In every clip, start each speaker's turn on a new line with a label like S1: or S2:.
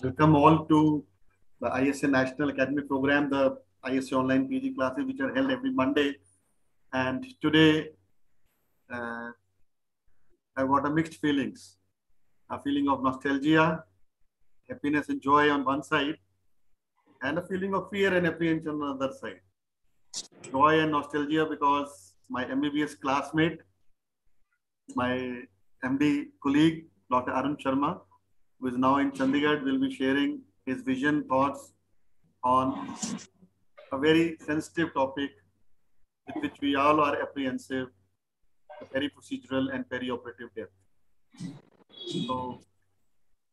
S1: Welcome all to the ISA National Academy Program, the ISA online PG classes, which are held every Monday. And today, uh, I've got a mixed feelings, a feeling of nostalgia, happiness and joy on one side, and a feeling of fear and apprehension on the other side. Joy and nostalgia because my MBBS classmate, my MD colleague, Dr. Arun Sharma, who is now in Chandigarh, will be sharing his vision, thoughts on a very sensitive topic with which we all are apprehensive, very procedural and perioperative death. So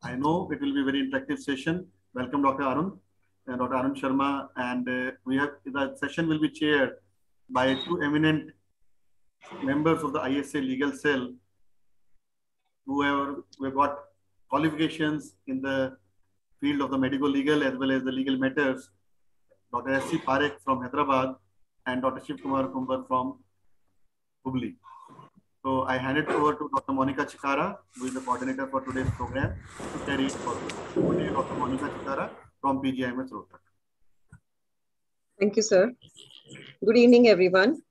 S1: I know it will be a very interactive session. Welcome, Dr. Arun and Dr. Arun Sharma. And uh, we have the session will be chaired by two eminent members of the ISA legal cell who have, who have got qualifications in the field of the medical legal as well as the legal matters, Dr. S.C. Parekh from Hyderabad and Dr. Shiv Kumar Kumbar from Hubli. So I hand it over to Dr. Monica Chikara, who is the coordinator for today's program, to carry it forward. Dr. Monica Chikara from PGIMS Rohtak.
S2: Thank you, sir. Good evening, everyone.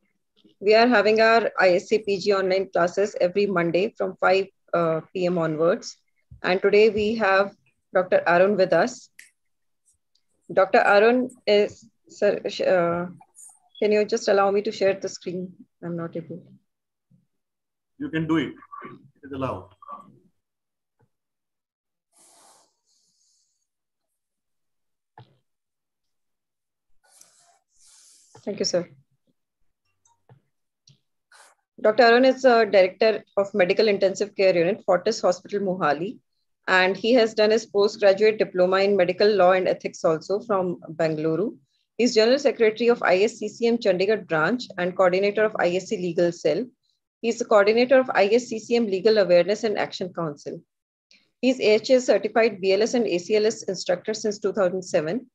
S2: We are having our ISA PG online classes every Monday from 5 uh, p.m. onwards. And today we have Dr. Arun with us. Dr. Arun is, sir, uh, can you just allow me to share the screen? I'm not able.
S1: You can do it. It is allowed.
S2: Thank you, sir. Dr. Arun is a director of Medical Intensive Care Unit, Fortis Hospital, Mohali, and he has done his postgraduate diploma in medical law and ethics also from Bangalore. He's General Secretary of ISCCM Chandigarh branch and coordinator of ISC Legal Cell. He's the coordinator of ISCCM Legal Awareness and Action Council. He's AHS certified BLS and ACLS instructor since 2007.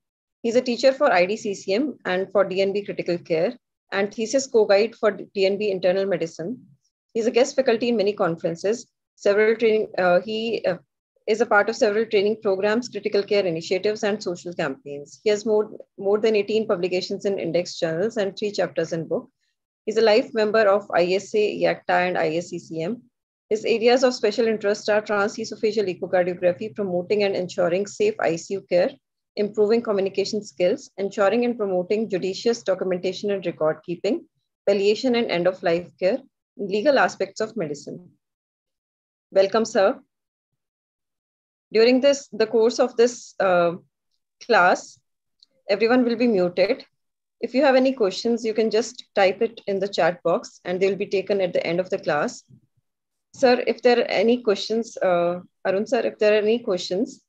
S2: He's a teacher for IDCCM and for DNB Critical Care and thesis co-guide for DNB Internal Medicine. He's a guest faculty in many conferences. Several training, uh, he uh, is a part of several training programs, critical care initiatives, and social campaigns. He has more, more than 18 publications in index journals and three chapters in book. He's a life member of ISA, IACTA, and ISCCM. His areas of special interest are transesophageal echocardiography, promoting and ensuring safe ICU care, improving communication skills, ensuring and promoting judicious documentation and record keeping, palliation and end of life care, legal aspects of medicine. Welcome, sir during this the course of this uh, class everyone will be muted. If you have any questions you can just type it in the chat box and they'll be taken at the end of the class. Sir if there are any questions uh, arun sir if there are any questions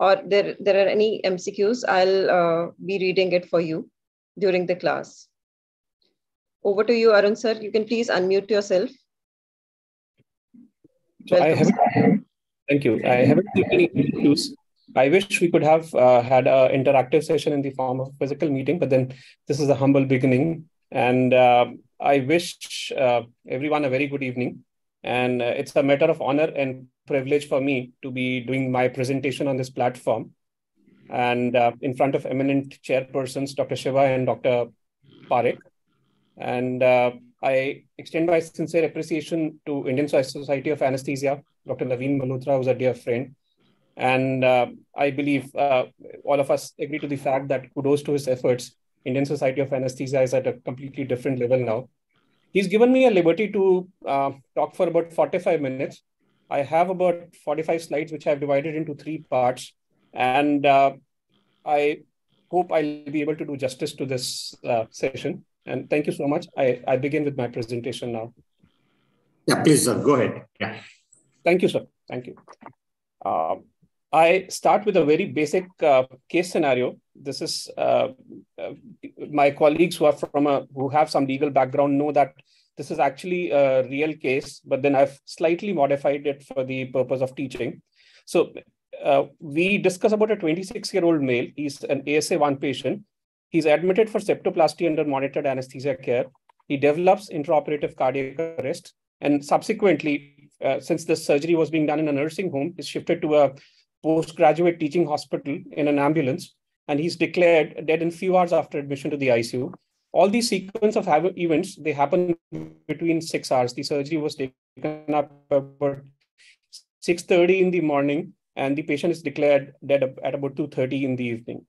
S2: or there, there are any mcqs i'll uh, be reading it for you during the class. Over to you arun sir. You can please unmute yourself.
S3: So I have Thank you. I haven't seen any issues. I wish we could have uh, had an interactive session in the form of a physical meeting, but then this is a humble beginning. And uh, I wish uh, everyone a very good evening. And uh, it's a matter of honor and privilege for me to be doing my presentation on this platform and uh, in front of eminent chairpersons, Dr. Shiva and Dr. Parekh. And uh, I extend my sincere appreciation to Indian Society of Anesthesia, Dr. Naveen Malhotra, who's a dear friend. And uh, I believe uh, all of us agree to the fact that kudos to his efforts. Indian Society of Anesthesia is at a completely different level now. He's given me a liberty to uh, talk for about 45 minutes. I have about 45 slides, which I've divided into three parts. And uh, I hope I'll be able to do justice to this uh, session. And thank you so much. I, I begin with my presentation now.
S4: Yeah, please, sir. Go ahead. Yeah.
S3: Thank you, sir. Thank you. Uh, I start with a very basic uh, case scenario. This is uh, uh, my colleagues who are from a who have some legal background know that this is actually a real case, but then I've slightly modified it for the purpose of teaching. So uh, we discuss about a 26 year old male. He's an ASA1 patient He's admitted for septoplasty under monitored anesthesia care. He develops intraoperative cardiac arrest. And subsequently, uh, since the surgery was being done in a nursing home, is shifted to a postgraduate teaching hospital in an ambulance, and he's declared dead in few hours after admission to the ICU. All these sequence of events, they happen between six hours. The surgery was taken up about 6.30 in the morning, and the patient is declared dead at about 2.30 in the evening.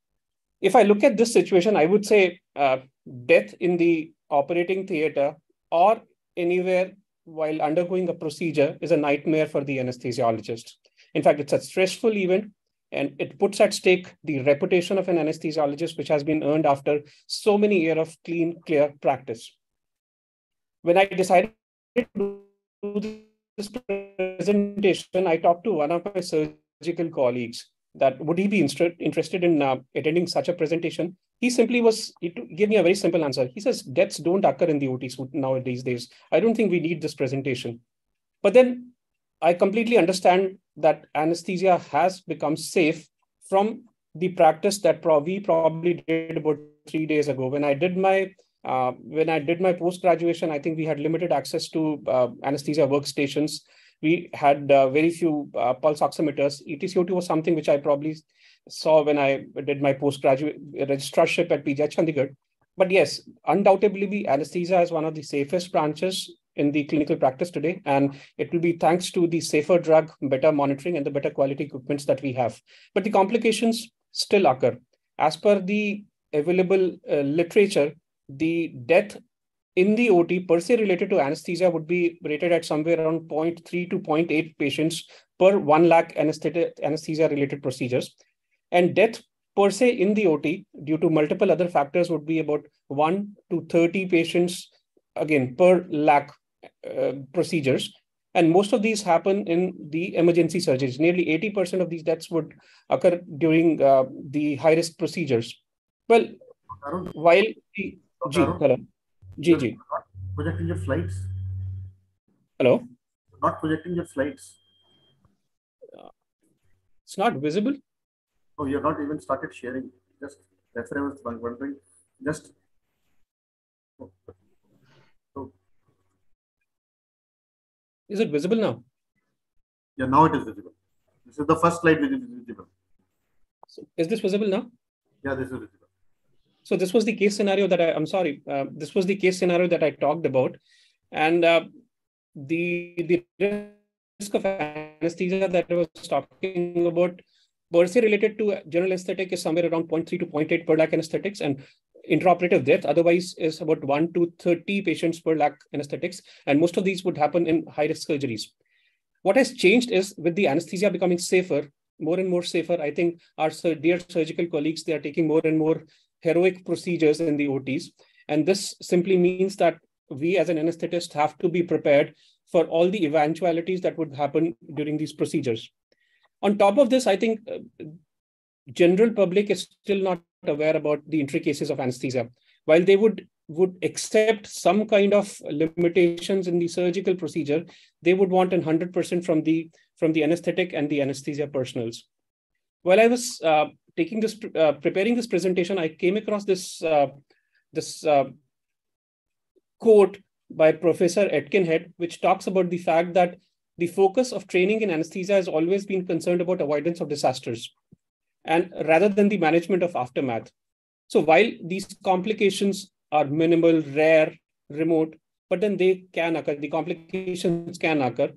S3: If I look at this situation, I would say uh, death in the operating theater or anywhere while undergoing a procedure is a nightmare for the anesthesiologist. In fact, it's a stressful event and it puts at stake the reputation of an anesthesiologist, which has been earned after so many years of clean, clear practice. When I decided to do this presentation, I talked to one of my surgical colleagues that would he be interested in uh, attending such a presentation? He simply was, he gave me a very simple answer. He says, deaths don't occur in the OT nowadays days. I don't think we need this presentation. But then I completely understand that anesthesia has become safe from the practice that we probably did about three days ago. When I did my uh, when I did my post graduation, I think we had limited access to uh, anesthesia workstations we had uh, very few uh, pulse oximeters. ETCO2 was something which I probably saw when I did my postgraduate registrarship at PGI Chandigarh. But yes, undoubtedly, anesthesia is one of the safest branches in the clinical practice today. And it will be thanks to the safer drug, better monitoring, and the better quality equipments that we have. But the complications still occur. As per the available uh, literature, the death in the OT per se related to anesthesia would be rated at somewhere around 0.3 to 0.8 patients per 1 lakh anesthesia related procedures. And death per se in the OT due to multiple other factors would be about 1 to 30 patients again per lakh uh, procedures. And most of these happen in the emergency surgeries. Nearly 80% of these deaths would occur during uh, the high risk procedures. Well, while the, G, hello. Ji ji
S1: projecting your slides
S3: hello?
S1: Not projecting your slides uh,
S3: it's not visible.
S1: Oh you're not even started sharing. Just that's what i was wondering. Just oh. Oh.
S3: is it visible now?
S1: Yeah now it is visible. This is the first slide which is visible.
S3: So is this visible now?
S1: Yeah this is visible
S3: so this was the case scenario that I, am sorry, uh, this was the case scenario that I talked about. And uh, the, the risk of anesthesia that I was talking about per se related to general aesthetic is somewhere around 0.3 to 0.8 per lakh anesthetics and intraoperative death. Otherwise is about 1 to 30 patients per lakh anesthetics. And most of these would happen in high risk surgeries. What has changed is with the anesthesia becoming safer more and more safer i think our dear surgical colleagues they are taking more and more heroic procedures in the OTs. And this simply means that we as an anesthetist have to be prepared for all the eventualities that would happen during these procedures. On top of this, I think uh, general public is still not aware about the intricacies of anesthesia. While they would would accept some kind of limitations in the surgical procedure, they would want 100% from the from the anesthetic and the anesthesia personals. While I was uh, taking this, uh, preparing this presentation, I came across this, uh, this uh, quote by Professor Aitkenhead, which talks about the fact that the focus of training in anesthesia has always been concerned about avoidance of disasters and rather than the management of aftermath. So while these complications are minimal, rare, remote, but then they can occur, the complications can occur.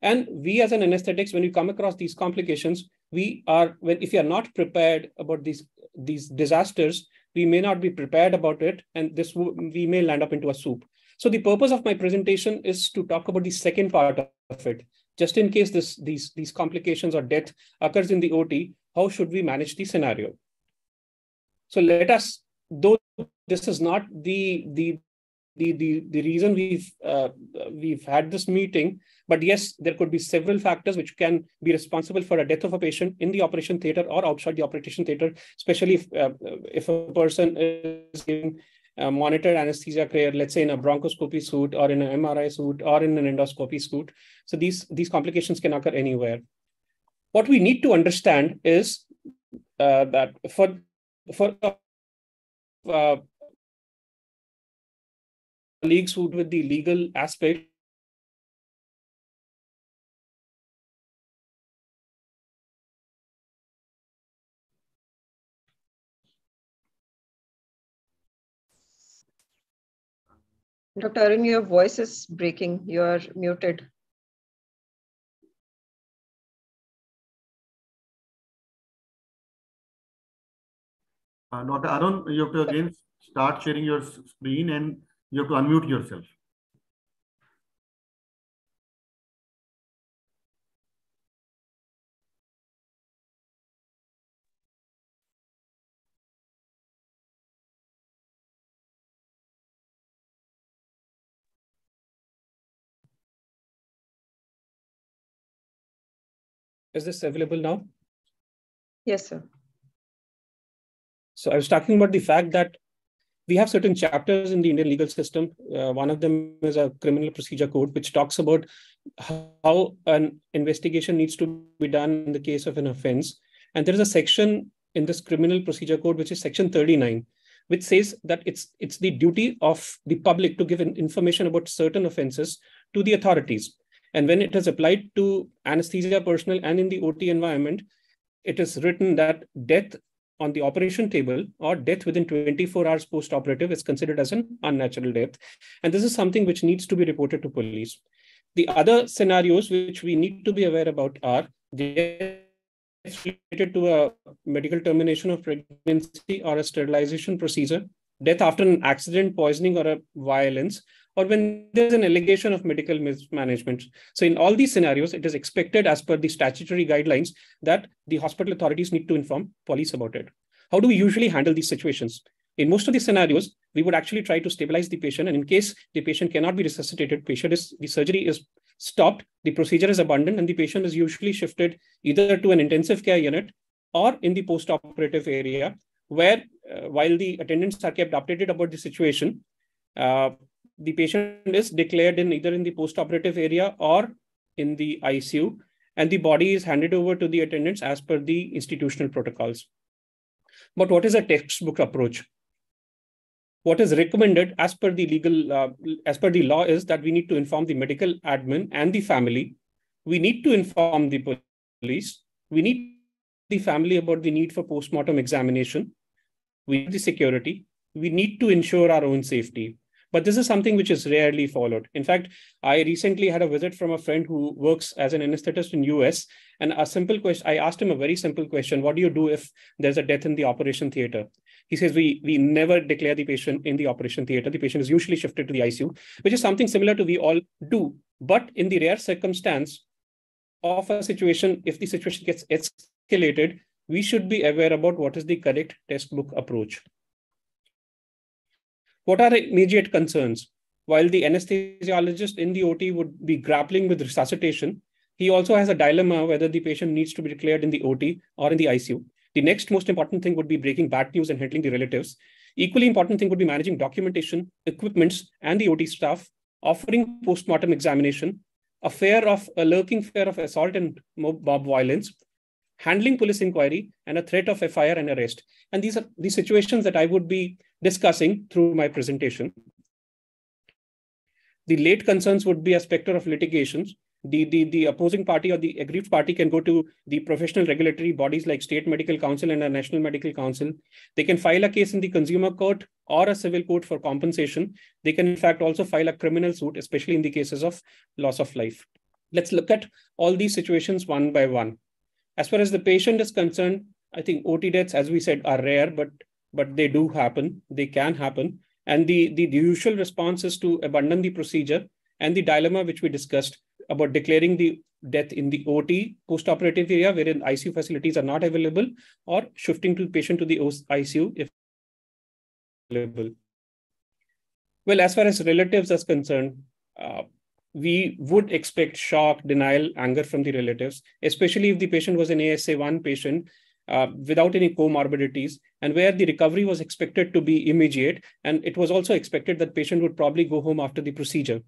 S3: And we as an anesthetics, when we come across these complications, we are when if you are not prepared about these these disasters we may not be prepared about it and this we may land up into a soup. So the purpose of my presentation is to talk about the second part of it. Just in case this these these complications or death occurs in the ot how should we manage the scenario? So let us though this is not the the the the, the reason we've uh, we've had this meeting but yes there could be several factors which can be responsible for a death of a patient in the operation theater or outside the operation theater especially if uh, if a person is uh, monitored anesthesia care let's say in a bronchoscopy suit or in an mri suit or in an endoscopy suit. So these these complications can occur anywhere. What we need to understand is uh, that for for uh, colleagues who with the legal aspect
S2: Dr. Arun, your voice is breaking. You're muted.
S1: Uh, Dr. Arun, you have to again start sharing your screen and you have to unmute yourself.
S3: Is this available now?
S2: Yes, sir.
S3: So I was talking about the fact that we have certain chapters in the Indian legal system. Uh, one of them is a criminal procedure code, which talks about how an investigation needs to be done in the case of an offense. And there is a section in this criminal procedure code, which is section 39, which says that it's it's the duty of the public to give information about certain offenses to the authorities. And when it is applied to anesthesia personnel and in the OT environment, it is written that death on the operation table or death within 24 hours post-operative is considered as an unnatural death. And this is something which needs to be reported to police. The other scenarios which we need to be aware about are related to a medical termination of pregnancy or a sterilization procedure, death after an accident, poisoning, or a violence, or when there's an allegation of medical mismanagement. So in all these scenarios, it is expected as per the statutory guidelines that the hospital authorities need to inform police about it. How do we usually handle these situations? In most of these scenarios, we would actually try to stabilize the patient. And in case the patient cannot be resuscitated, patient is the surgery is stopped, the procedure is abandoned, and the patient is usually shifted either to an intensive care unit or in the post-operative area, where uh, while the attendants are kept updated about the situation, uh, the patient is declared in either in the post-operative area or in the ICU, and the body is handed over to the attendants as per the institutional protocols. But what is a textbook approach? What is recommended as per the legal, uh, as per the law is that we need to inform the medical admin and the family. We need to inform the police. We need the family about the need for post-mortem examination. We need the security. We need to ensure our own safety but this is something which is rarely followed. In fact, I recently had a visit from a friend who works as an anesthetist in US. And a simple question, I asked him a very simple question. What do you do if there's a death in the operation theater? He says, we, we never declare the patient in the operation theater. The patient is usually shifted to the ICU, which is something similar to we all do. But in the rare circumstance of a situation, if the situation gets escalated, we should be aware about what is the correct textbook approach. What are immediate concerns? While the anesthesiologist in the OT would be grappling with resuscitation, he also has a dilemma whether the patient needs to be declared in the OT or in the ICU. The next most important thing would be breaking bad news and handling the relatives. Equally important thing would be managing documentation, equipments, and the OT staff, offering post-mortem examination, a fear of a lurking fear of assault and mob violence, handling police inquiry, and a threat of FIR and arrest. And these are the situations that I would be discussing through my presentation. The late concerns would be a specter of litigations. The, the, the opposing party or the aggrieved party can go to the professional regulatory bodies like State Medical Council and a National Medical Council. They can file a case in the consumer court or a civil court for compensation. They can, in fact, also file a criminal suit, especially in the cases of loss of life. Let's look at all these situations one by one. As far as the patient is concerned, I think OT deaths, as we said, are rare, but but they do happen. They can happen. And the, the, the usual response is to abandon the procedure and the dilemma which we discussed about declaring the death in the OT post-operative area wherein ICU facilities are not available or shifting to the patient to the ICU if available. Well, as far as relatives are concerned, uh, we would expect shock, denial, anger from the relatives, especially if the patient was an ASA1 patient uh, without any comorbidities and where the recovery was expected to be immediate. And it was also expected that patient would probably go home after the procedure.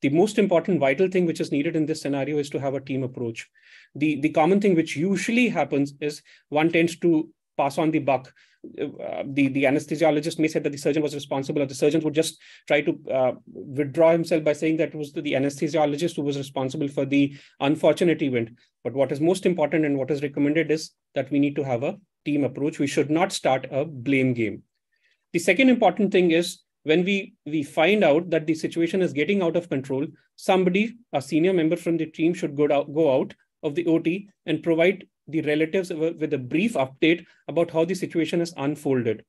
S3: The most important vital thing which is needed in this scenario is to have a team approach. The, the common thing which usually happens is one tends to pass on the buck uh, the, the anesthesiologist may say that the surgeon was responsible, or the surgeon would just try to uh, withdraw himself by saying that it was the anesthesiologist who was responsible for the unfortunate event. But what is most important and what is recommended is that we need to have a team approach. We should not start a blame game. The second important thing is when we, we find out that the situation is getting out of control, somebody, a senior member from the team should go out, go out of the OT and provide the relatives with a brief update about how the situation has unfolded.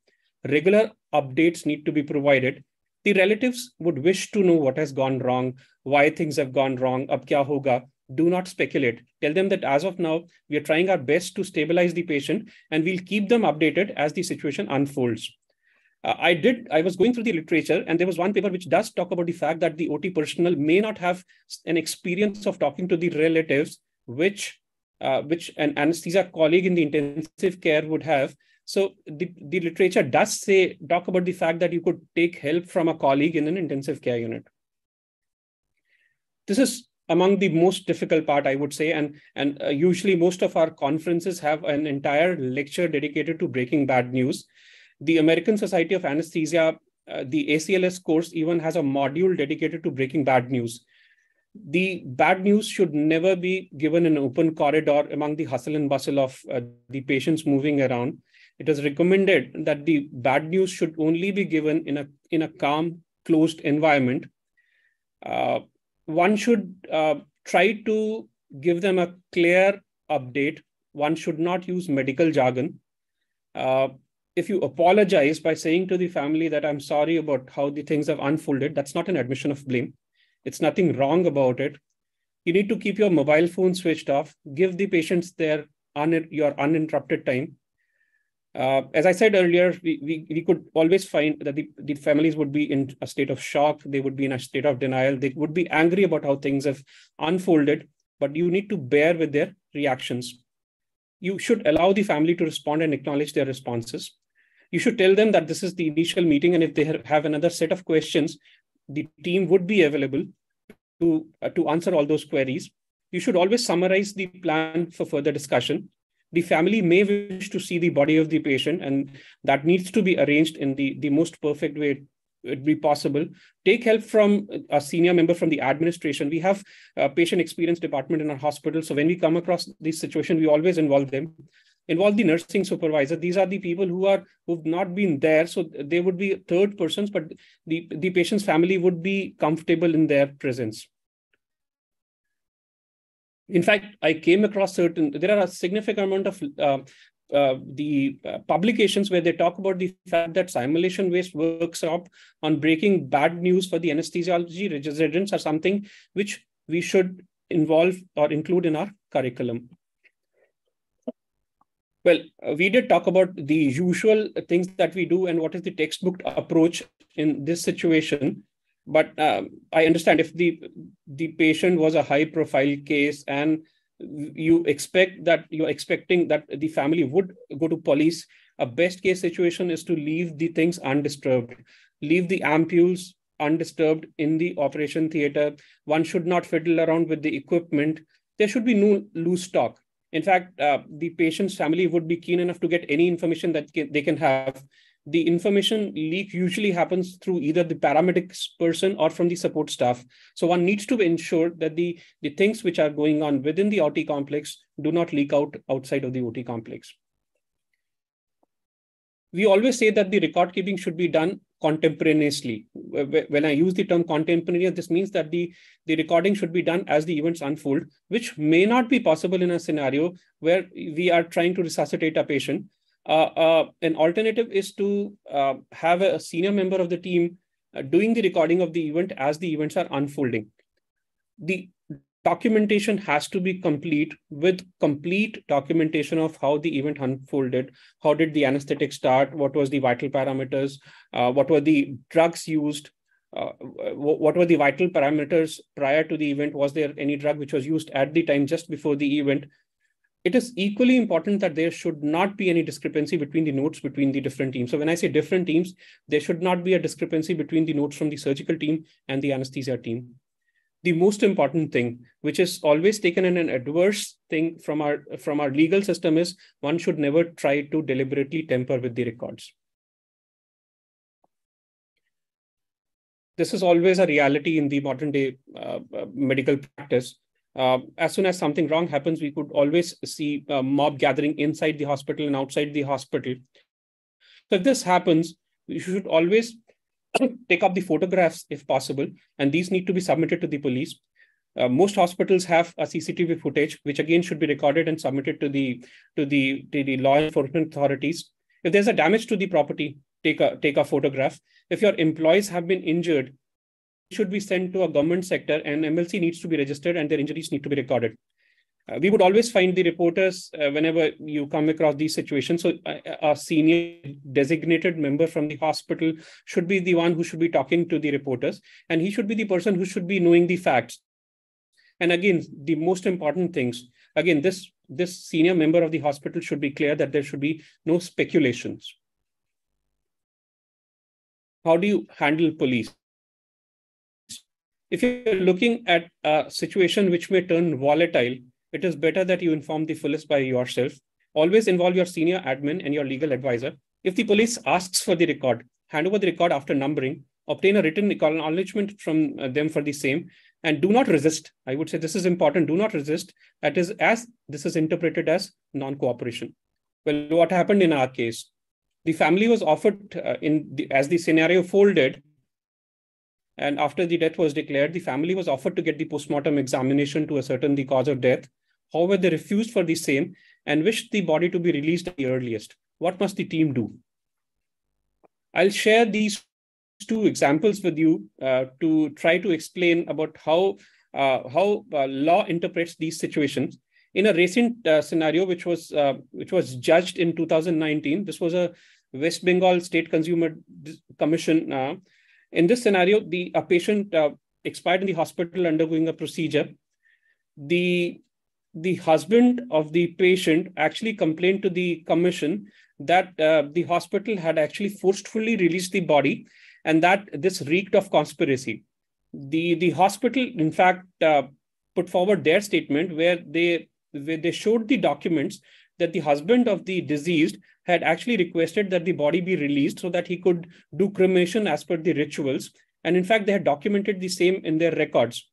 S3: Regular updates need to be provided. The relatives would wish to know what has gone wrong, why things have gone wrong, ab kya hoga. Do not speculate. Tell them that as of now, we are trying our best to stabilize the patient and we'll keep them updated as the situation unfolds. Uh, I did, I was going through the literature and there was one paper which does talk about the fact that the OT personnel may not have an experience of talking to the relatives, which uh, which an anesthesia colleague in the intensive care would have. So the, the literature does say, talk about the fact that you could take help from a colleague in an intensive care unit. This is among the most difficult part, I would say. And, and uh, usually most of our conferences have an entire lecture dedicated to breaking bad news. The American Society of Anesthesia, uh, the ACLS course even has a module dedicated to breaking bad news the bad news should never be given in open corridor among the hustle and bustle of uh, the patients moving around. It is recommended that the bad news should only be given in a in a calm, closed environment. Uh, one should uh, try to give them a clear update. One should not use medical jargon. Uh, if you apologize by saying to the family that I'm sorry about how the things have unfolded, that's not an admission of blame it's nothing wrong about it. You need to keep your mobile phone switched off. Give the patients their un- your uninterrupted time. Uh, as I said earlier, we, we, we could always find that the, the families would be in a state of shock. They would be in a state of denial. They would be angry about how things have unfolded, but you need to bear with their reactions. You should allow the family to respond and acknowledge their responses. You should tell them that this is the initial meeting, and if they have another set of questions, the team would be available to, uh, to answer all those queries. You should always summarize the plan for further discussion. The family may wish to see the body of the patient, and that needs to be arranged in the, the most perfect way it would be possible. Take help from a senior member from the administration. We have a patient experience department in our hospital. So when we come across this situation, we always involve them involve the nursing supervisor. These are the people who are who've not been there, so they would be third persons, but the the patient's family would be comfortable in their presence. In fact, I came across certain. There are a significant amount of uh, uh, the uh, publications where they talk about the fact that simulation based workshop on breaking bad news for the anesthesiology residents are something which we should involve or include in our curriculum. Well, uh, we did talk about the usual things that we do and what is the textbook approach in this situation. But um, I understand if the the patient was a high profile case and you expect that you're expecting that the family would go to police, a best case situation is to leave the things undisturbed, leave the ampules undisturbed in the operation theater. One should not fiddle around with the equipment. There should be no loose stock in fact, uh, the patient's family would be keen enough to get any information that can, they can have. The information leak usually happens through either the paramedics person or from the support staff. So one needs to ensure that the, the things which are going on within the OT complex do not leak out outside of the OT complex. We always say that the record keeping should be done contemporaneously. When I use the term contemporaneous, this means that the, the recording should be done as the events unfold, which may not be possible in a scenario where we are trying to resuscitate a patient. Uh, uh, an alternative is to uh, have a senior member of the team uh, doing the recording of the event as the events are unfolding. The documentation has to be complete with complete documentation of how the event unfolded. How did the anesthetic start? What was the vital parameters? Uh, what were the drugs used? Uh, what were the vital parameters prior to the event? Was there any drug which was used at the time just before the event? It is equally important that there should not be any discrepancy between the notes between the different teams. So when i say different teams there should not be a discrepancy between the notes from the surgical team and the anesthesia team the most important thing which is always taken in an adverse thing from our from our legal system is one should never try to deliberately tamper with the records. This is always a reality in the modern day uh, uh, medical practice. Uh, as soon as something wrong happens we could always see a mob gathering inside the hospital and outside the hospital. So if this happens we should always take up the photographs if possible, and these need to be submitted to the police. Uh, most hospitals have a CCTV footage, which again should be recorded and submitted to the to the to the law enforcement authorities. If there's a damage to the property, take a take a photograph. If your employees have been injured, should be sent to a government sector, and MLC needs to be registered, and their injuries need to be recorded. Uh, we would always find the reporters uh, whenever you come across these situations. So uh, a senior designated member from the hospital should be the one who should be talking to the reporters, and he should be the person who should be knowing the facts and again, the most important things, again, this, this senior member of the hospital should be clear that there should be no speculations. How do you handle police? If you're looking at a situation which may turn volatile, it is better that you inform the police by yourself. Always involve your senior admin and your legal advisor. If the police asks for the record, hand over the record after numbering, obtain a written acknowledgement from uh, them for the same, and do not resist. I would say this is important. Do not resist. That is as this is interpreted as non-cooperation. Well what happened in our case? The family was offered uh, in the, as the scenario folded and after the death was declared the family was offered to get the postmortem examination to ascertain the cause of death however they refused for the same and wished the body to be released at the earliest what must the team do i'll share these two examples with you uh, to try to explain about how uh, how uh, law interprets these situations. In a recent uh, scenario, which was uh, which was judged in 2019, this was a West Bengal State Consumer Commission. Uh, in this scenario, the a patient expired in the hospital undergoing a procedure. The the husband of the patient actually complained to the commission that the hospital had actually forcefully released the body and that this reeked of conspiracy. The, the hospital, in fact, uh, put forward their statement where they, where they showed the documents that the husband of the deceased had actually requested that the body be released so that he could do cremation as per the rituals. And in fact, they had documented the same in their records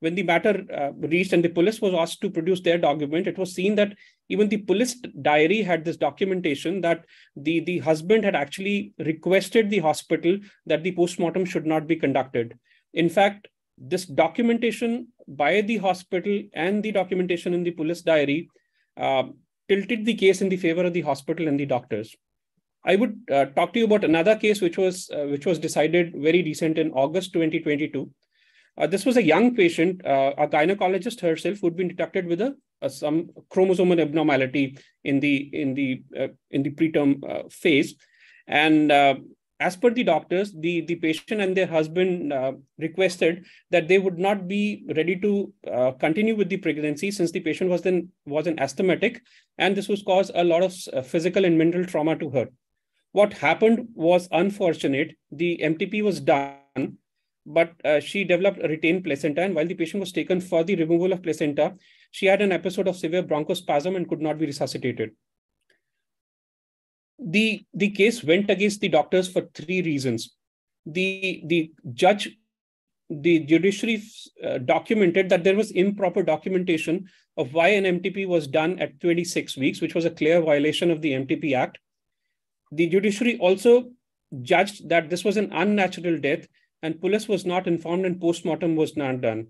S3: when the matter uh, reached and the police was asked to produce their document, it was seen that even the police diary had this documentation that the, the husband had actually requested the hospital that the postmortem should not be conducted. In fact, this documentation by the hospital and the documentation in the police diary uh, tilted the case in the favor of the hospital and the doctors. I would uh, talk to you about another case which was uh, which was decided very recent in August 2022. Uh, this was a young patient, uh, a gynecologist herself, who'd been detected with a, a some chromosomal abnormality in the in the uh, in the preterm uh, phase, and uh, as per the doctors, the the patient and their husband uh, requested that they would not be ready to continue with the pregnancy since the patient was then was an asthmatic, and this was cause a lot of physical and mental trauma to her. What happened was unfortunate. The MTP was done but uh, she developed a retained placenta. And while the patient was taken for the removal of placenta, she had an episode of severe bronchospasm and could not be resuscitated. The, the case went against the doctors for three reasons. The, the judge, the judiciary uh, documented that there was improper documentation of why an MTP was done at 26 weeks, which was a clear violation of the MTP Act. The judiciary also judged that this was an unnatural death and police was not informed and postmortem was not done.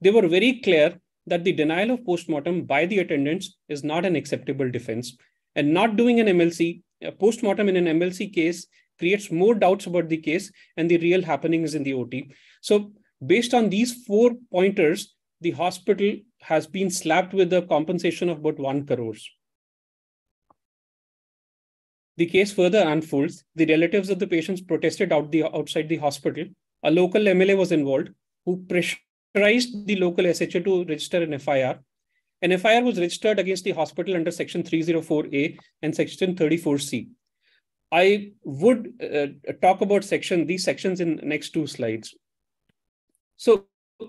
S3: They were very clear that the denial of postmortem by the attendants is not an acceptable defense. And not doing an MLC, a postmortem in an MLC case creates more doubts about the case and the real happenings in the OT. So based on these four pointers, the hospital has been slapped with a compensation of about one crores. The case further unfolds. The relatives of the patients protested out the, outside the hospital a local MLA was involved who pressurized the local SHO to register an FIR. An FIR was registered against the hospital under Section 304A and Section 34C. I would uh, talk about section these sections in next two slides. So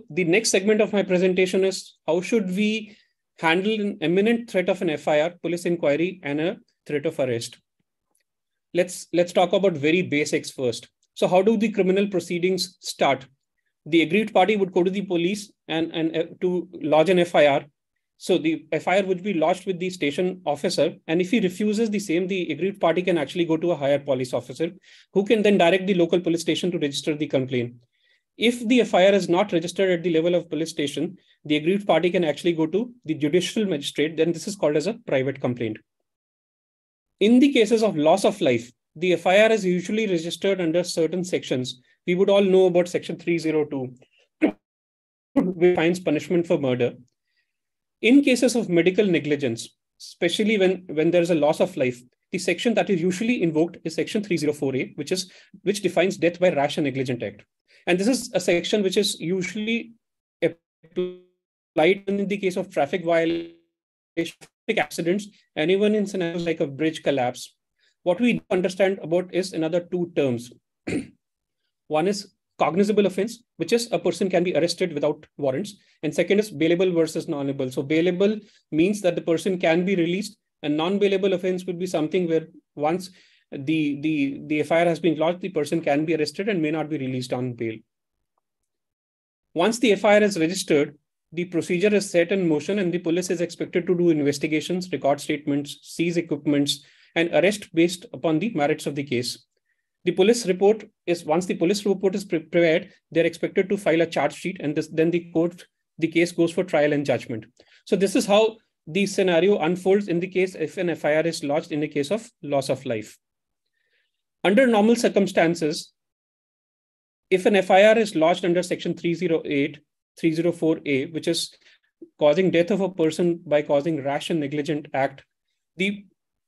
S3: the next segment of my presentation is how should we handle an imminent threat of an FIR, police inquiry, and a threat of arrest. Let's let's talk about very basics first. So how do the criminal proceedings start? The aggrieved party would go to the police and, and uh, to lodge an FIR. So the FIR would be lodged with the station officer. And if he refuses the same, the aggrieved party can actually go to a higher police officer who can then direct the local police station to register the complaint. If the FIR is not registered at the level of police station, the aggrieved party can actually go to the judicial magistrate. Then this is called as a private complaint. In the cases of loss of life, the FIR is usually registered under certain sections. We would all know about section 302, which finds punishment for murder. In cases of medical negligence, especially when, when there is a loss of life, the section that is usually invoked is section 304A, which is which defines death by rash and negligent act. And this is a section which is usually applied in the case of traffic violation, accidents, and even in scenarios like a bridge collapse. What we understand about is another two terms. One is cognizable offense, which is a person can be arrested without warrants. And second is bailable versus non-bailable. So bailable means that the person can be released and non-bailable offense would be something where once the, the, the FIR has been lodged, the person can be arrested and may not be released on bail. Once the FIR is registered, the procedure is set in motion and the police is expected to do investigations, record statements, seize equipments, and arrest based upon the merits of the case the police report is once the police report is prepared, they're expected to file a charge sheet, and this, then the court the case goes for trial and judgment. So this is how the scenario unfolds in the case if an FIR is lodged in the case of loss of life. Under normal circumstances, if an FIR is lodged under section 308, 304A, which is causing death of a person by causing rash and negligent act, the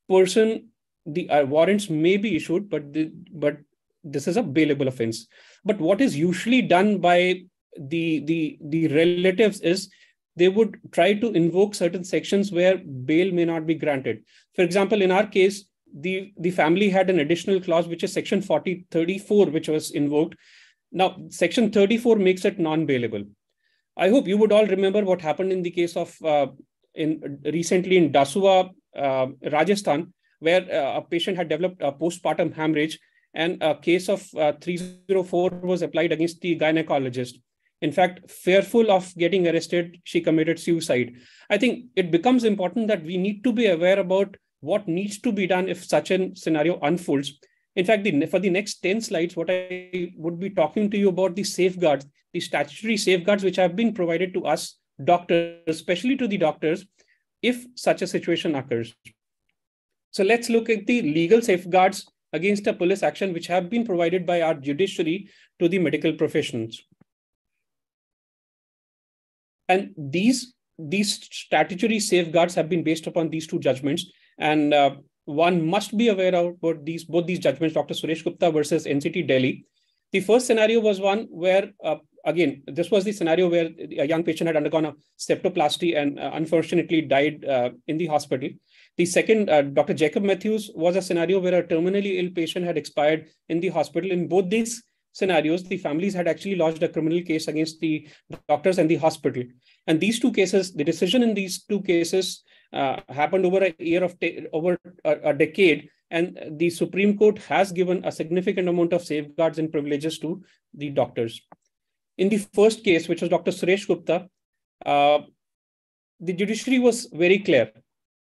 S3: person the uh, warrants may be issued, but the, but this is a bailable offense. But what is usually done by the the the relatives is they would try to invoke certain sections where bail may not be granted. For example, in our case, the the family had an additional clause which is section 4034 which was invoked. Now, section 34 makes it non-bailable. I hope you would all remember what happened in the case of uh, in recently in Dausa, Rajasthan, where uh, a patient had developed a postpartum hemorrhage and a case of uh, 304 was applied against the gynecologist. In fact, fearful of getting arrested, she committed suicide. I think it becomes important that we need to be aware about what needs to be done if such a scenario unfolds. In fact, the, for the next 10 slides, what I would be talking to you about the safeguards, the statutory safeguards which have been provided to us doctors, especially to the doctors, if such a situation occurs. So let's look at the legal safeguards against a police action which have been provided by our judiciary to the medical professions. And these, these statutory safeguards have been based upon these two judgments. And uh, one must be aware of both these, both these judgments, Dr. Suresh Gupta versus NCT Delhi. The first scenario was one where, uh, again, this was the scenario where a young patient had undergone a septoplasty and uh, unfortunately died uh, in the hospital. The second, uh, Dr. Jacob Matthews, was a scenario where a terminally ill patient had expired in the hospital. In both these scenarios, the families had actually lodged a criminal case against the doctors and the hospital. And these two cases, the decision in these two cases uh, happened over a year of over a, a decade, and the Supreme Court has given a significant amount of safeguards and privileges to the doctors. In the first case, which was Dr. Suresh Gupta, uh, the judiciary was very clear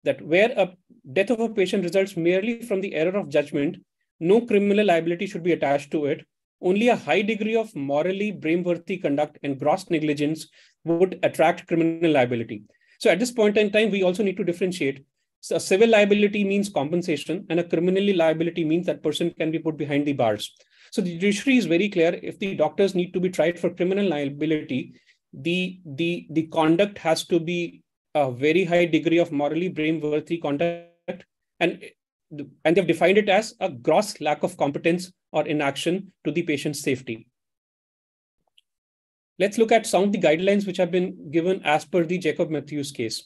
S3: that where a death of a patient results merely from the error of judgment, no criminal liability should be attached to it. Only a high degree of morally blameworthy conduct and gross negligence would attract criminal liability. So at this point in time, we also need to differentiate. So a civil liability means compensation, and a criminal liability means that person can be put behind the bars. So the judiciary is very clear. If the doctors need to be tried for criminal liability, the the the conduct has to be a very high degree of morally blameworthy conduct, and and they've defined it as a gross lack of competence or inaction to the patient's safety. Let's look at some of the guidelines which have been given as per the Jacob Matthews case.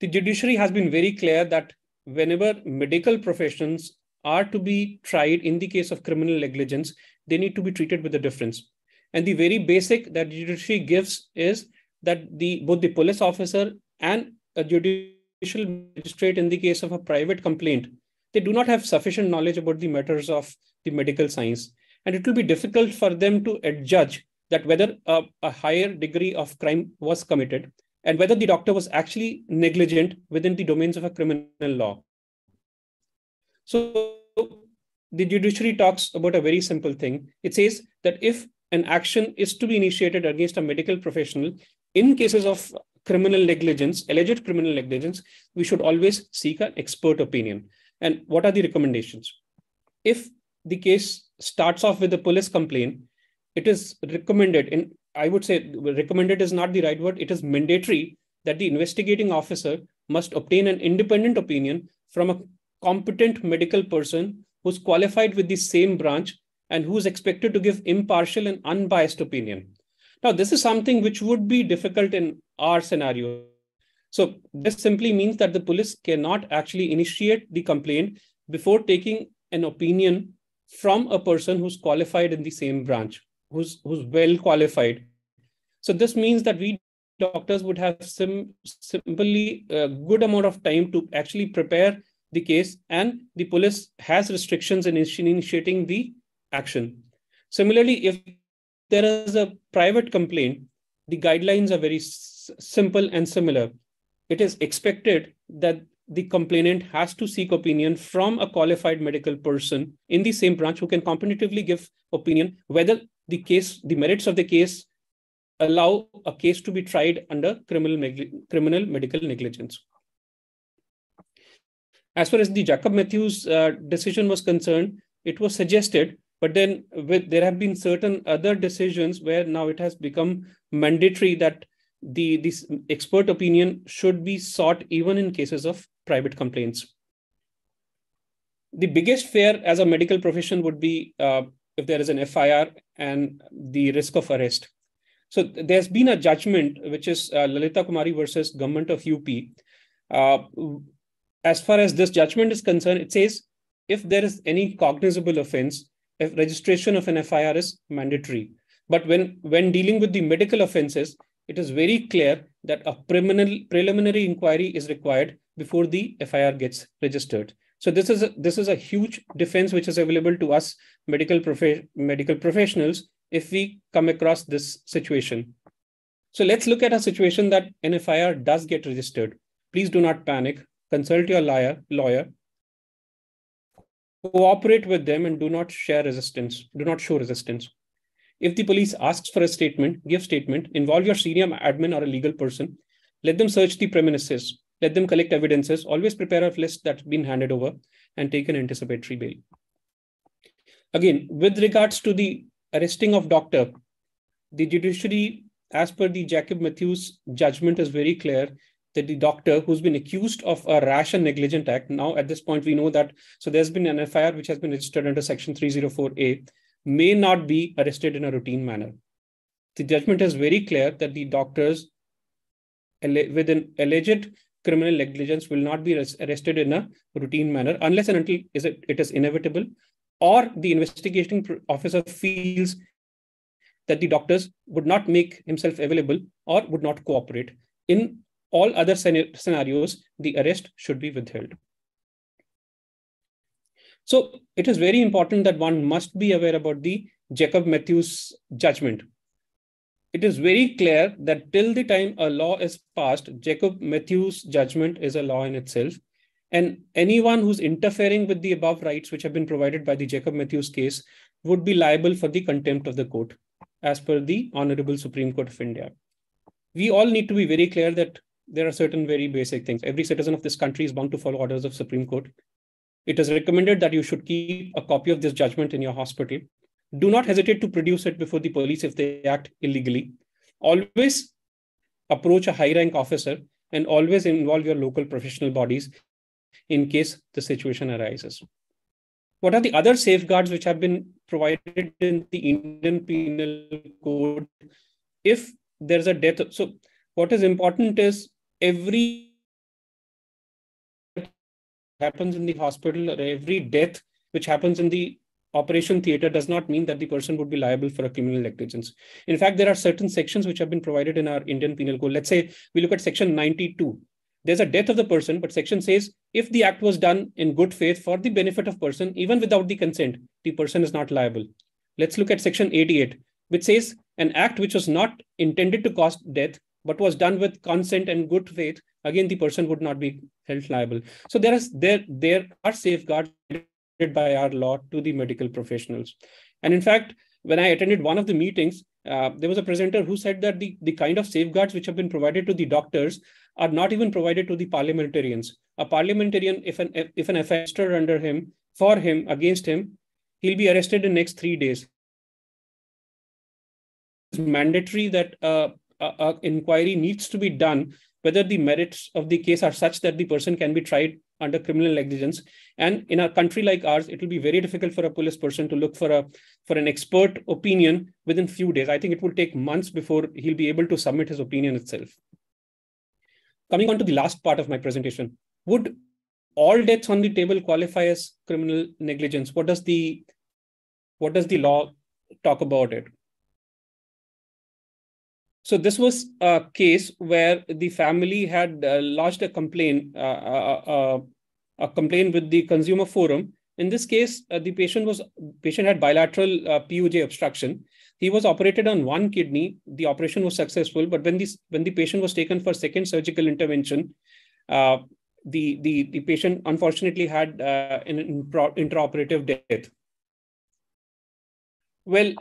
S3: The judiciary has been very clear that whenever medical professions are to be tried in the case of criminal negligence, they need to be treated with a difference. And the very basic that judiciary gives is that the both the police officer and a judicial magistrate in the case of a private complaint they do not have sufficient knowledge about the matters of the medical science and it will be difficult for them to adjudge that whether a, a higher degree of crime was committed and whether the doctor was actually negligent within the domains of a criminal law. So the judiciary talks about a very simple thing. It says that if an action is to be initiated against a medical professional in cases of criminal negligence, alleged criminal negligence, we should always seek an expert opinion. And what are the recommendations? If the case starts off with a police complaint, it is recommended and I would say recommended is not the right word. It is mandatory that the investigating officer must obtain an independent opinion from a competent medical person who's qualified with the same branch and who's expected to give impartial and unbiased opinion. Now, this is something which would be difficult in our scenario. So this simply means that the police cannot actually initiate the complaint before taking an opinion from a person who's qualified in the same branch who's who's well qualified. So this means that we doctors would have sim, simply a good amount of time to actually prepare the case, and the police has restrictions in initiating the action. Similarly, if there is a private complaint, the guidelines are very simple and similar. It is expected that the complainant has to seek opinion from a qualified medical person in the same branch who can competitively give opinion whether the case, the merits of the case allow a case to be tried under criminal, criminal medical negligence. As far as the Jacob Matthews uh, decision was concerned, it was suggested, but then with, there have been certain other decisions where now it has become mandatory that the this expert opinion should be sought even in cases of private complaints. The biggest fear as a medical profession would be uh, if there is an FIR and the risk of arrest. So there's been a judgment, which is uh, Lalita Kumari versus government of UP. Uh, as far as this judgment is concerned, it says if there is any cognizable offense, if registration of an FIR is mandatory. But when, when dealing with the medical offenses, it is very clear that a preliminary inquiry is required before the FIR gets registered. So this is a, this is a huge defense which is available to us medical prof- medical professionals if we come across this situation. So let's look at a situation that an FIR does get registered. Please do not panic. Consult your lawyer. Lawyer. Cooperate with them and do not share resistance. Do not show resistance. If the police asks for a statement, give statement. Involve your senior admin or a legal person. Let them search the premises let them collect evidences, always prepare a list that's been handed over and take an anticipatory bail. Again, with regards to the arresting of doctor, the judiciary, as per the Jacob Matthews judgment, is very clear that the doctor who's been accused of a rash and negligent act, now at this point we know that, so there's been an FIR which has been registered under section 304A, may not be arrested in a routine manner. The judgment is very clear that the doctors with an alleged criminal negligence will not be arrested in a routine manner unless and until is it, it is inevitable or the investigating officer feels that the doctors would not make himself available or would not cooperate. In all other scenarios, the arrest should be withheld. So it is very important that one must be aware about the Jacob Matthews judgment it is very clear that till the time a law is passed, Jacob Matthews' judgment is a law in itself. And anyone who's interfering with the above rights which have been provided by the Jacob Matthews case would be liable for the contempt of the court, as per the Honorable Supreme Court of India. We all need to be very clear that there are certain very basic things. Every citizen of this country is bound to follow orders of Supreme Court. It is recommended that you should keep a copy of this judgment in your hospital do not hesitate to produce it before the police if they act illegally. Always approach a high rank officer and always involve your local professional bodies in case the situation arises. What are the other safeguards which have been provided in the Indian Penal Code if there's a death? So, what is important is every happens in the hospital or every death which happens in the operation theater does not mean that the person would be liable for a criminal negligence. In fact, there are certain sections which have been provided in our Indian Penal Code. Let's say we look at section 92. There's a death of the person, but section says if the act was done in good faith for the benefit of person, even without the consent, the person is not liable. Let's look at section 88, which says an act which was not intended to cause death but was done with consent and good faith, again the person would not be held liable. So there is there there are safeguards by our law to the medical professionals, and in fact, when I attended one of the meetings, uh, there was a presenter who said that the, the kind of safeguards which have been provided to the doctors are not even provided to the parliamentarians. A parliamentarian, if an if an offender under him, for him, against him, he'll be arrested in next three days. It's mandatory that uh, a, inquiry needs to be done whether the merits of the case are such that the person can be tried under criminal negligence. And in a country like ours it will be very difficult for a police person to look for a for an expert opinion within few days. I think it will take months before he'll be able to submit his opinion itself. Coming on to the last part of my presentation would all deaths on the table qualify as criminal negligence? What does the what does the law talk about it so this was a case where the family had uh, lodged a complaint, uh, uh, uh, a complaint with the consumer forum. In this case, uh, the patient was patient had bilateral uh, PUJ obstruction. He was operated on one kidney. The operation was successful, but when this when the patient was taken for second surgical intervention, the the the patient unfortunately had an intraoperative death. Well,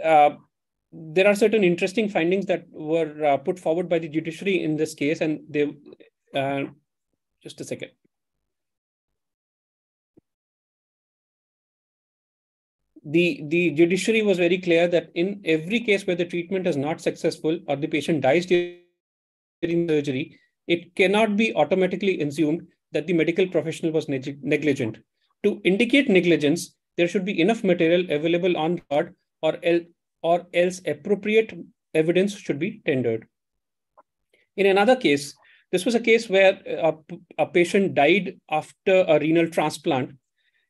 S3: there are certain interesting findings that were uh, put forward by the judiciary in this case, and they uh, just a second. The, the judiciary was very clear that in every case where the treatment is not successful or the patient dies during surgery, it cannot be automatically assumed that the medical professional was neg negligent. To indicate negligence, there should be enough material available on board or or else appropriate evidence should be tendered. In another case, this was a case where a, a patient died after a renal transplant.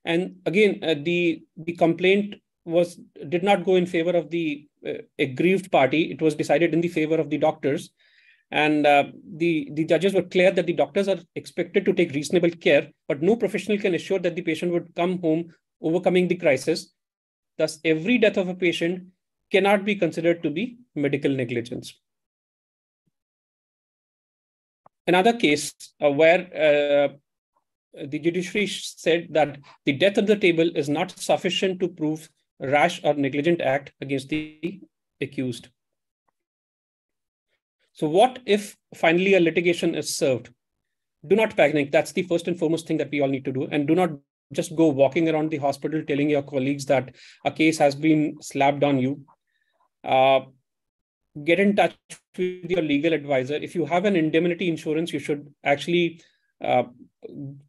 S3: And again, uh, the, the complaint was did not go in favor of the uh, aggrieved party. It was decided in the favor of the doctors. And uh, the, the judges were clear that the doctors are expected to take reasonable care, but no professional can assure that the patient would come home overcoming the crisis. Thus, every death of a patient cannot be considered to be medical negligence. Another case uh, where uh, the judiciary said that the death of the table is not sufficient to prove rash or negligent act against the accused. So what if finally a litigation is served? Do not panic. That's the first and foremost thing that we all need to do. And do not just go walking around the hospital telling your colleagues that a case has been slapped on you uh, get in touch with your legal advisor. If you have an indemnity insurance, you should actually uh,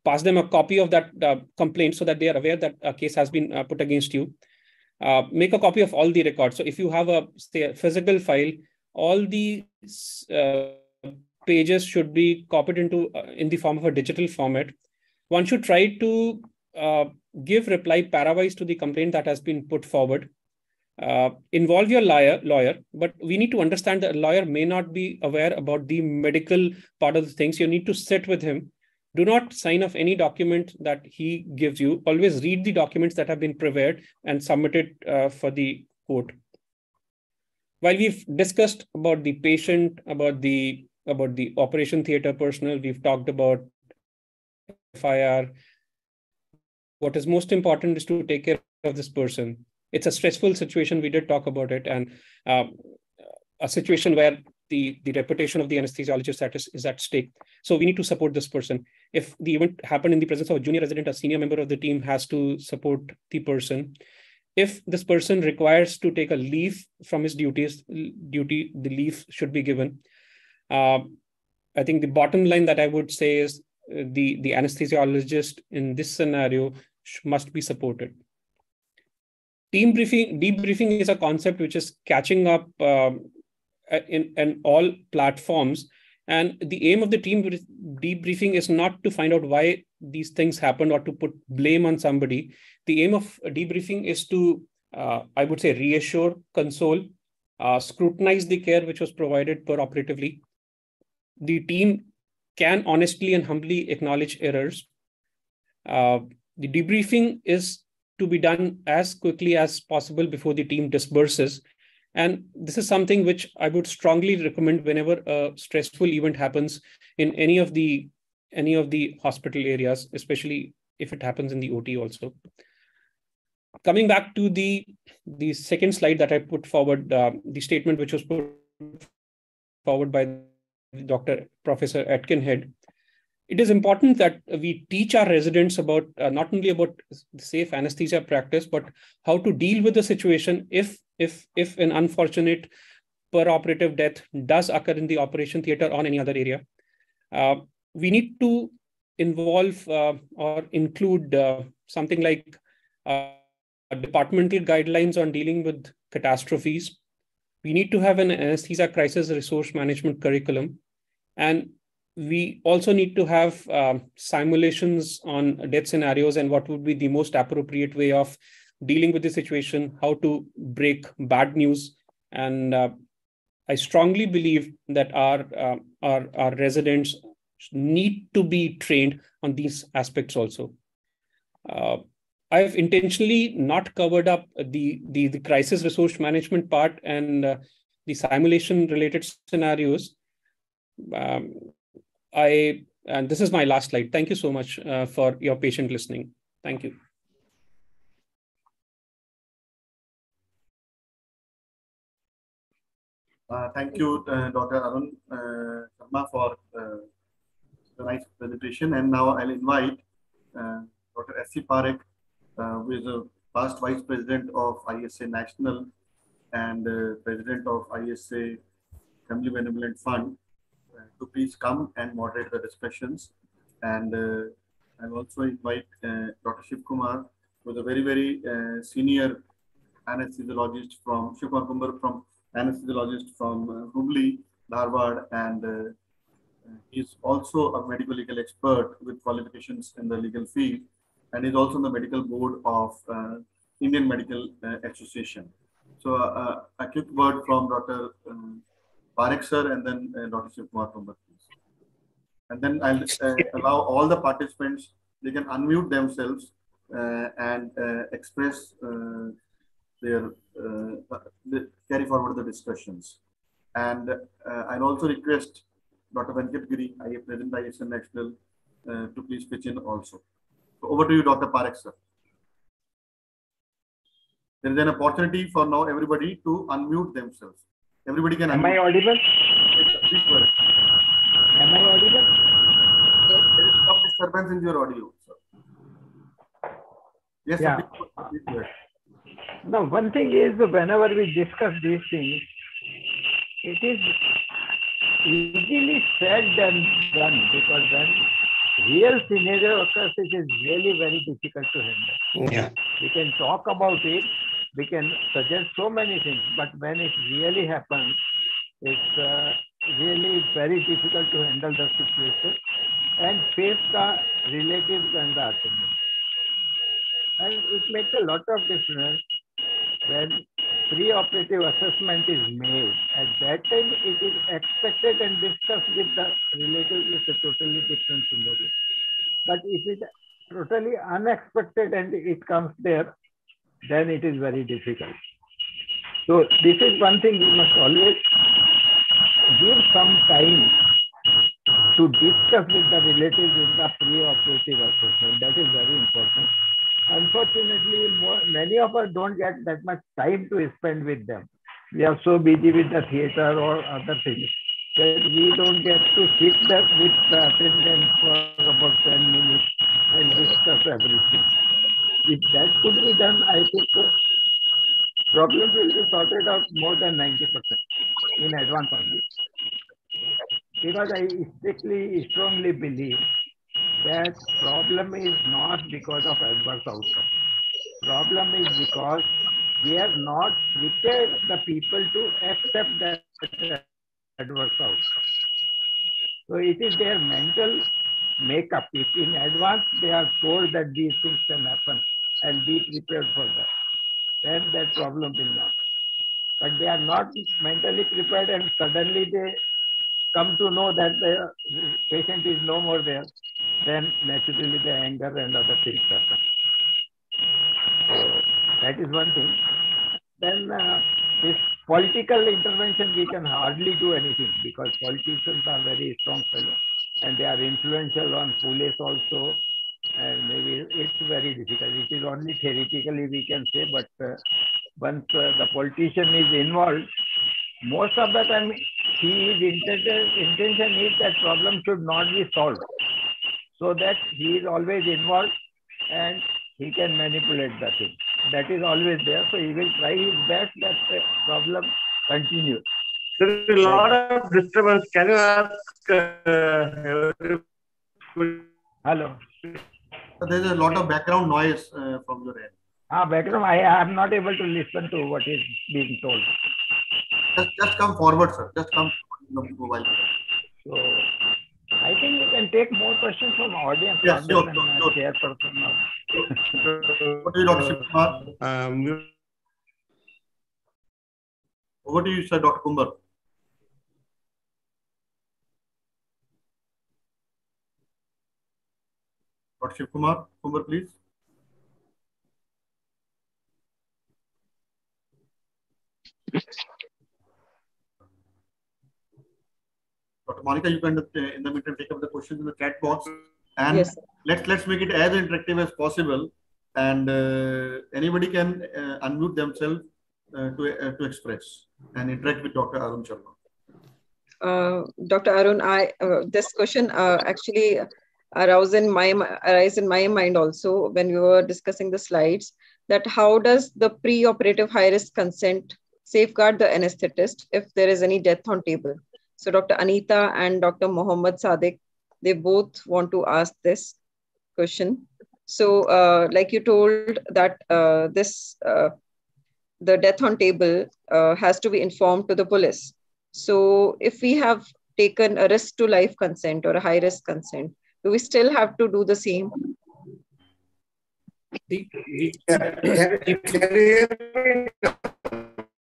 S3: pass them a copy of that uh, complaint so that they are aware that a case has been uh, put against you. Uh, make a copy of all the records. So if you have a, say, a physical file, all the uh, pages should be copied into in the form of a digital format. One should try to give reply parawise to the complaint that has been put forward uh, involve your lawyer lawyer but we need to understand that a lawyer may not be aware about the medical part of the things. You need to sit with him. Do not sign off any document that he gives you. Always read the documents that have been prepared and submitted uh, for the court. While we've discussed about the patient about the about the operation theater personnel we've talked about fir what is most important is to take care of this person it's a stressful situation. We did talk about it, and um, a situation where the, the reputation of the anesthesiologist is, is at stake. So we need to support this person. If the event happened in the presence of a junior resident, a senior member of the team has to support the person. If this person requires to take a leave from his duties, duty the leave should be given. Uh, I think the bottom line that I would say is uh, the the anesthesiologist in this scenario must be supported team briefing debriefing is a concept which is catching up um, in, in all platforms. And the aim of the team debriefing is not to find out why these things happened or to put blame on somebody. The aim of debriefing is to uh, i would say reassure console uh, scrutinize the care which was provided per operatively the team can honestly and humbly acknowledge errors. Uh, the debriefing is to be done as quickly as possible before the team disperses. And this is something which I would strongly recommend whenever a stressful event happens in any of the any of the hospital areas, especially if it happens in the OT also. Coming back to the the second slide that I put forward, uh, the statement which was put forward by Dr. Professor Aitkenhead, it is important that we teach our residents about uh, not only about safe anesthesia practice, but how to deal with the situation if if if an unfortunate per-operative death does occur in the operation theater or any other area. Uh, we need to involve uh, or include uh, something like uh, departmental guidelines on dealing with catastrophes. We need to have an anesthesia crisis resource management curriculum. And we also need to have um, simulations on death scenarios and what would be the most appropriate way of dealing with the situation, how to break bad news. And uh, I strongly believe that our, uh, our, our residents need to be trained on these aspects also. Uh, I've intentionally not covered up the, the, the crisis resource management part and uh, the simulation related scenarios. Um, I and this is my last slide. Thank you so much uh, for your patient listening. Thank you.
S1: Uh, thank you, uh, Dr. Arun uh, Sharma, for uh, the nice presentation. And now I'll invite uh, Dr. S.C. Parekh, who is a past Vice President of ISA National and President of ISA Family Benevolent Fund, to please come and moderate the discussions. And I'll also invite Dr. Shiv Kumar, who is a very, very senior anesthesiologist from Shiv Kumar from anesthesiologist from uh, Hubli, Dharwad, and uh, he's also a medical legal expert with qualifications in the legal field, and he's also on the medical board of uh, Indian Medical uh, Association. So uh, a quick word from Dr. Um, Parekh sir, and then uh, Dr. Shiv Kumar please. And then I'll allow all the participants, they can unmute themselves and express their uh, carry forward the discussions. And uh, I'll also request Dr. Venkat Giri, I present by ISN National, uh, to please pitch in also. So over to you, Dr. Parekh, sir. There is an opportunity for now everybody to unmute themselves. Everybody can
S5: Am. I audible?
S1: Please go ahead.
S5: Am I audible?
S1: There is some disturbance in your audio, sir. Yes,
S5: Yeah.
S1: sir. Please, please go ahead.
S5: No, one thing is whenever we discuss these things, it is easily said than done because when real scenario occurs, it is really very difficult to handle.
S4: Yeah.
S5: We can talk about it, we can suggest so many things, but when it really happens, it's uh, really very difficult to handle the situation and face the relatives and the attendants. And it makes a lot of difference when pre-operative assessment is made. At that time, it is expected and discussed with the relatives is a totally different scenario. But if it totally unexpected and it comes there, then it is very difficult. So this is one thing we must always give some time to discuss with the relatives in the pre-operative assessment. That is very important unfortunately, more, many of us don't get that much time to spend with them. We are so busy with the theater or other things that we don't get to sit there with the attendant for about 10 minutes and discuss everything. If that could be done, I think the problem will be sorted out more than 90% in advance only. Because I strictly, strongly believe that problem is not because of adverse outcome. Problem is because we have not prepared the people to accept that adverse outcome. So it is their mental makeup. If in advance they are told that these things can happen and be prepared for that, then that problem will not. But they are not mentally prepared and suddenly they come to know that the patient is no more there, then naturally the anger and other things happen. So that is one thing. Then uh, this political intervention, we can hardly do anything because politicians are very strong fellows and they are influential on police also. And maybe it's very difficult. It is only theoretically we can say, but uh, once uh, the politician is involved, most of the time his intention is that problem should not be solved. So that he is always involved and he can manipulate the thing. That is always there. So he will try his best that the problem continues.
S6: There is a lot of disturbance. Can you ask? Uh,
S5: Hello.
S1: There is a lot of background noise uh, from your end.
S5: Ah, background. I am not able to listen to what is being told.
S1: Just, just come forward, sir. Just come the mobile.
S5: So, I think you can take more questions from audience.
S1: Yes, sure,
S5: than
S1: sure, sure.
S5: chairperson now.
S1: Over to you, Dr. Shivkumar.
S6: Um,
S1: Over to you, sir, Dr. Kumbar. Dr. Shivkumar, Kumbar, please. Dr. Monica, you can uh, in the meantime take up the questions in the chat box, and
S2: Yes.
S1: let's let's make it as interactive as possible. And uh, anybody can uh, unmute themselves uh, to uh, to express and interact with Dr. Arun Sharma.
S2: Uh, Dr. Arun, I uh, this question uh, actually aroused in my arise in my mind also when we were discussing the slides. That how does the pre-operative high-risk consent safeguard the anesthetist if there is any death on table? So Dr. Anita and Dr. Mohammed Sadiq, they both want to ask this question. So, uh, like you told that uh, this uh, the death on table uh, has to be informed to the police. So, if we have taken a risk to life consent or a high risk consent, do we still have to do the same?
S3: The- the-
S4: Can you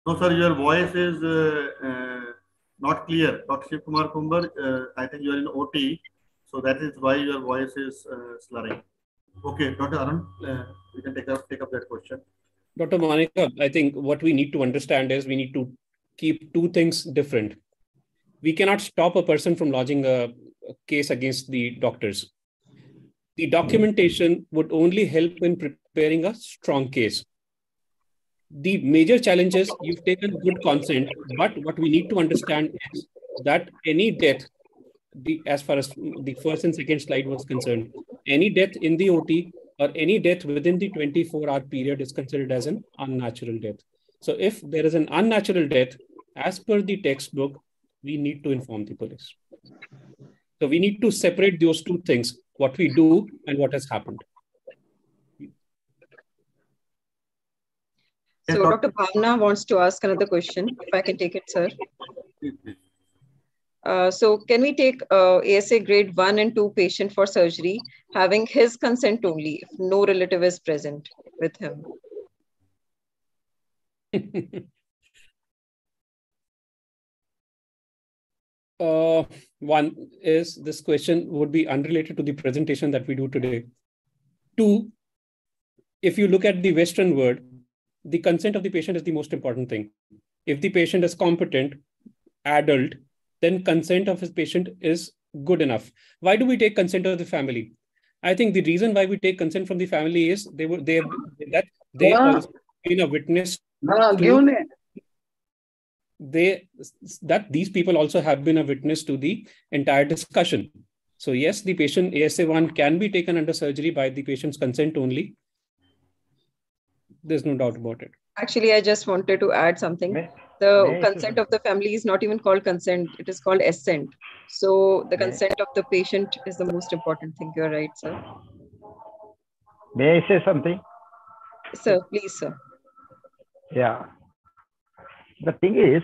S1: No, sir, your voice is uh, uh, not clear. Dr. Shiv Kumar Kumbar, uh, I think you are in OT, so that is why your voice is uh, slurring. Okay, Dr. Arun, uh, you can take up take up that question.
S3: Dr. Monica, I think what we need to understand is we need to keep two things different. We cannot stop a person from lodging a, a case against the doctors. The documentation would only help in preparing a strong case. The major challenge is you've taken good consent, but what we need to understand is that any death, the as far as the first and second slide was concerned, any death in the OT or any death within the 24 hour period is considered as an unnatural death. So if there is an unnatural death, as per the textbook, we need to inform the police. So we need to separate those two things, what we do and what has happened.
S2: So,
S1: Dr.
S2: Dr. Bhavna wants to ask another question, if I can take it, sir.
S1: Please, please.
S2: Uh, so, can we take uh, ASA grade 1 and 2 patient for surgery having his consent only if no relative is present with him?
S3: Uh, one is this question would be unrelated to the presentation that we do today. Two, if you look at the Western world, the consent of the patient is the most important thing. If the patient is competent, adult, then consent of his patient is good enough. Why do we take consent of the family? I think the reason why we take consent from the family is they were they that they
S6: Yeah.
S3: also been a witness
S6: no,
S3: to-. They that these people also have been a witness to the entire discussion. So yes, the patient ASA1 can be taken under surgery by the patient's consent only. There's no doubt about it.
S2: Actually, I just wanted to add something. The
S5: may
S2: consent of the family is not even called consent, it is called assent. So, the
S5: May-
S2: consent of the patient is the most important thing. You're right, sir.
S5: May I say something?
S2: Sir, please, sir.
S5: Yeah. The thing is,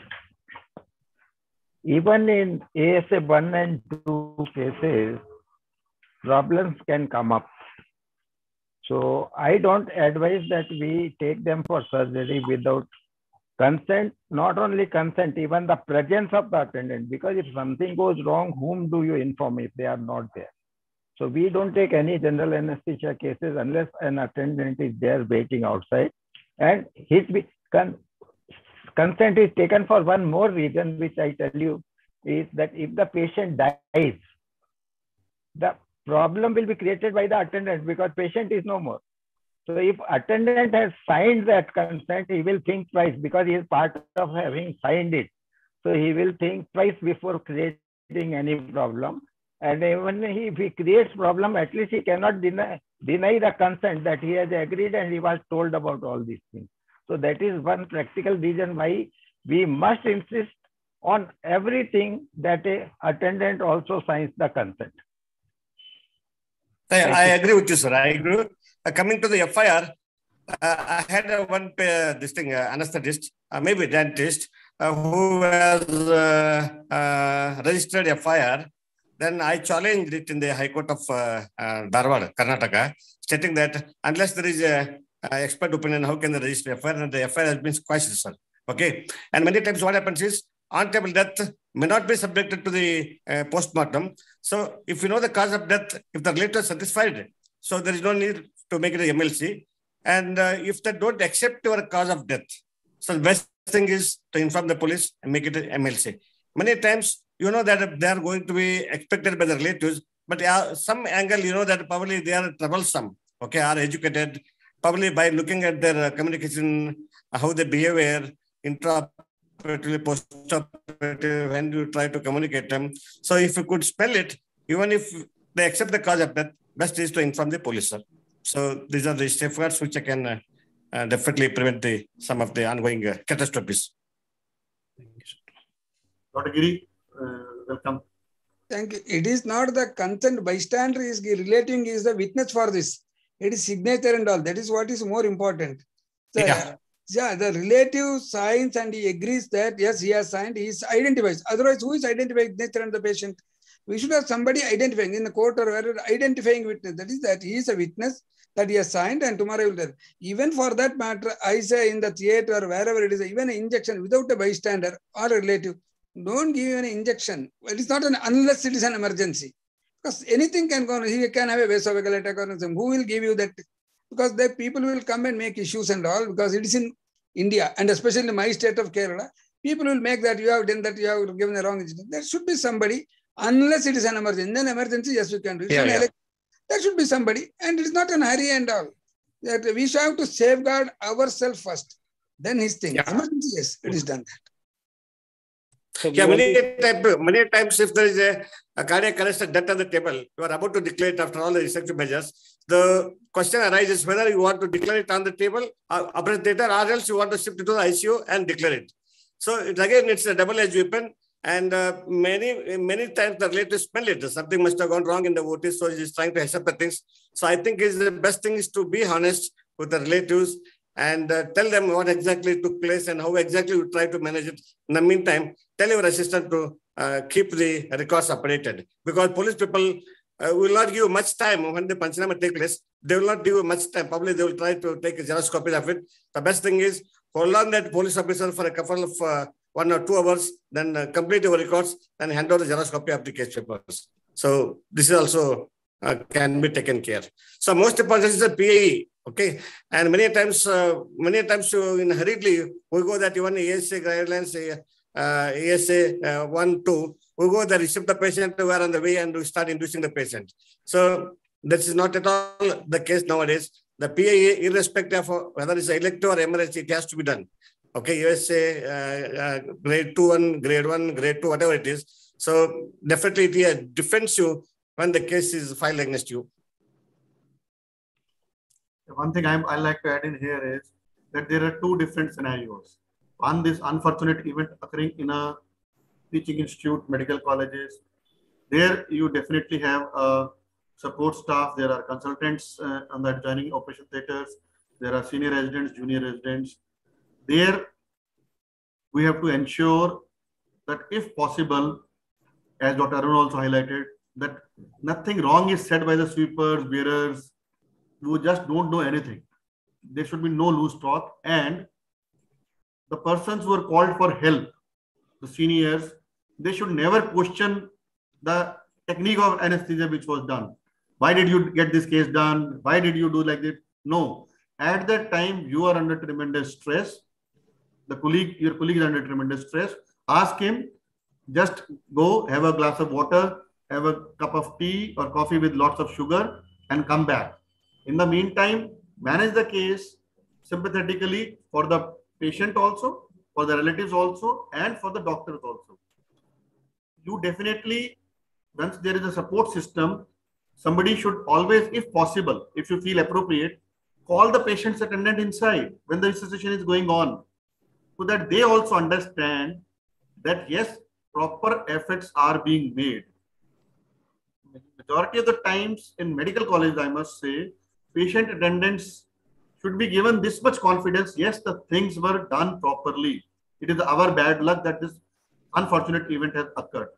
S5: even in ASA 1 and 2 cases, problems can come up. So I don't advise that we take them for surgery without consent, not only consent, even the presence of the attendant. Because if something goes wrong, whom do you inform if they are not there? So we don't take any general anesthesia cases unless an attendant is there waiting outside. And his consent is taken for one more reason, which I tell you, is that if the patient dies, the problem will be created by the attendant because patient is no more. So if attendant has signed that consent, he will think twice because he is part of having signed it. So he will think twice before creating any problem. And even if he creates problem, at least he cannot deny, deny the consent that he has agreed and he was told about all these things. So that is one practical reason why we must insist on everything that a attendant also signs the consent.
S6: I, I agree with you, sir. I agree. Uh, coming to the FIR, uh, I had uh, one uh, this thing, uh, anesthetist, uh, maybe dentist, uh, who has registered a FIR. Then I challenged it in the High Court of uh, Dharwad, Karnataka, stating that unless there is a, a expert opinion, how can they register FIR? And the FIR has been quashed, sir. Okay. And many times what happens is untable death may not be subjected to the uh, post-mortem. So if you know the cause of death, if the relative is satisfied, so there is no need to make it a MLC. And uh, if they don't accept your cause of death, so the best thing is to inform the police and make it a MLC. Many times, you know that they are going to be expected by the relatives, but uh, some angle, you know that probably they are troublesome, okay, are educated, probably by looking at their uh, communication, how they behave, intra post-operative, when you try to communicate them. So if you could spell it, even if they accept the cause of death, best is to inform the police, sir. So these are the safeguards which I can uh, uh, definitely prevent the some of the ongoing uh, catastrophes. Thank you, sir.
S1: Dr. Giri, uh, welcome.
S7: Thank you. It is not the consent bystander is relating is the witness for this. It is signature and all. That is what is more important. So,
S6: Yeah.
S7: yeah, the relative signs and he agrees that yes, he has signed, he is identifies. Otherwise, who is identifying and the patient? We should have somebody identifying in the court or wherever identifying witness. That is that he is a witness that he has signed and tomorrow he will tell. Even for that matter, I say in the theater, or wherever it is, even an injection without a bystander or a relative, don't give an injection. It is not an unless it is an emergency. Because anything can go on. He can have a vasovagal attack or something. Who will give you that? Because the people will come and make issues and all because it is in India and especially my state of Kerala. People will make that you have done that, you have given the wrong. There should be somebody, unless it is an emergency. Then emergency, yes, you can do. It's
S6: Yeah, yeah.
S7: There should be somebody, and it is not an hurry and all. That we should have to safeguard ourselves first. Then his thing.
S6: Yeah.
S7: Emergency, yes, it is done.
S3: So
S6: Yeah, many
S3: to-
S6: times, many times if there is a, a cardiac arrest and death on the table, you are about to declare it after all the restrictive measures. The question arises whether you want to declare it on the table, or theater, or else you want to shift it to the ICU and declare it. So it, again, it's a double-edged weapon. And uh, many many times the relatives smell it. Something must have gone wrong in the OT, so he's trying to accept the things. So I think is the best thing is to be honest with the relatives and uh, tell them what exactly took place and how exactly you try to manage it. In the meantime, tell your assistant to uh, keep the records updated because police people uh, will not give much time when the Panchanama take place. They will not give much time. Probably they will try to take a xerox copy of it. The best thing is hold on that police officer for a couple of uh, one or two hours, then uh, complete your records and hand over the xerox copy of the case papers. So this is also uh, can be taken care. So most important is the PAE. Okay, and many times, uh, many times uh, in hurriedly we go that even ASA guidelines, uh, ASA uh, one two, we go there, receive the patient, we are on the way, and we start inducing the patient. So this is not at all the case nowadays. The PAE, irrespective of whether it's elective or emergency, it has to be done. Okay, USA uh, uh, grade two one, grade one, grade two, whatever it is. So definitely it uh, defends you when the case is filed against you.
S1: One thing I'm, I like to add in here is that there are two different scenarios. One, this unfortunate event occurring in a teaching institute, medical colleges. There, you definitely have a support staff. There are consultants uh, on the adjoining operation theaters. There are senior residents, junior residents. There, we have to ensure that if possible, as Dr. Arun also highlighted, that nothing wrong is said by the sweepers, bearers, who just don't know anything. There should be no loose talk. And the persons who are called for help, the seniors, they should never question the technique of anesthesia which was done. Why did you get this case done? Why did you do like this? No. At that time, you are under tremendous stress. the colleague, your colleague is under tremendous stress, ask him, just go have a glass of water, have a cup of tea or coffee with lots of sugar and come back. In the meantime, manage the case sympathetically for the patient also, for the relatives also, and for the doctors also. You definitely, once there is a support system, somebody should always, if possible, if you feel appropriate, call the patient's attendant inside when the resuscitation is going on so that they also understand that yes, proper efforts are being made. Majority of the times in medical college, I must say, patient attendants should be given this much confidence. Yes, the things were done properly. It is our bad luck that this unfortunate event has occurred.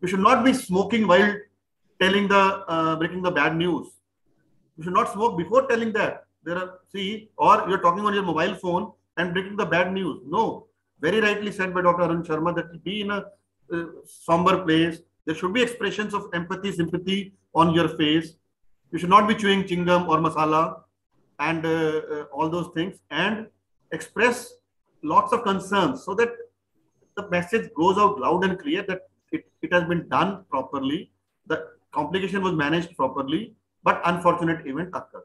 S1: You should not be smoking while telling the uh, breaking the bad news. You should not smoke before telling that. There are see, or you're talking on your mobile phone and breaking the bad news. No, very rightly said by Dr. Arun Sharma that be in a uh, somber place. There should be expressions of empathy, sympathy on your face. You should not be chewing chingam or masala and uh, uh, all those things and express lots of concerns so that the message goes out loud and clear that it, it has been done properly. The complication was managed properly, but unfortunate event occurred.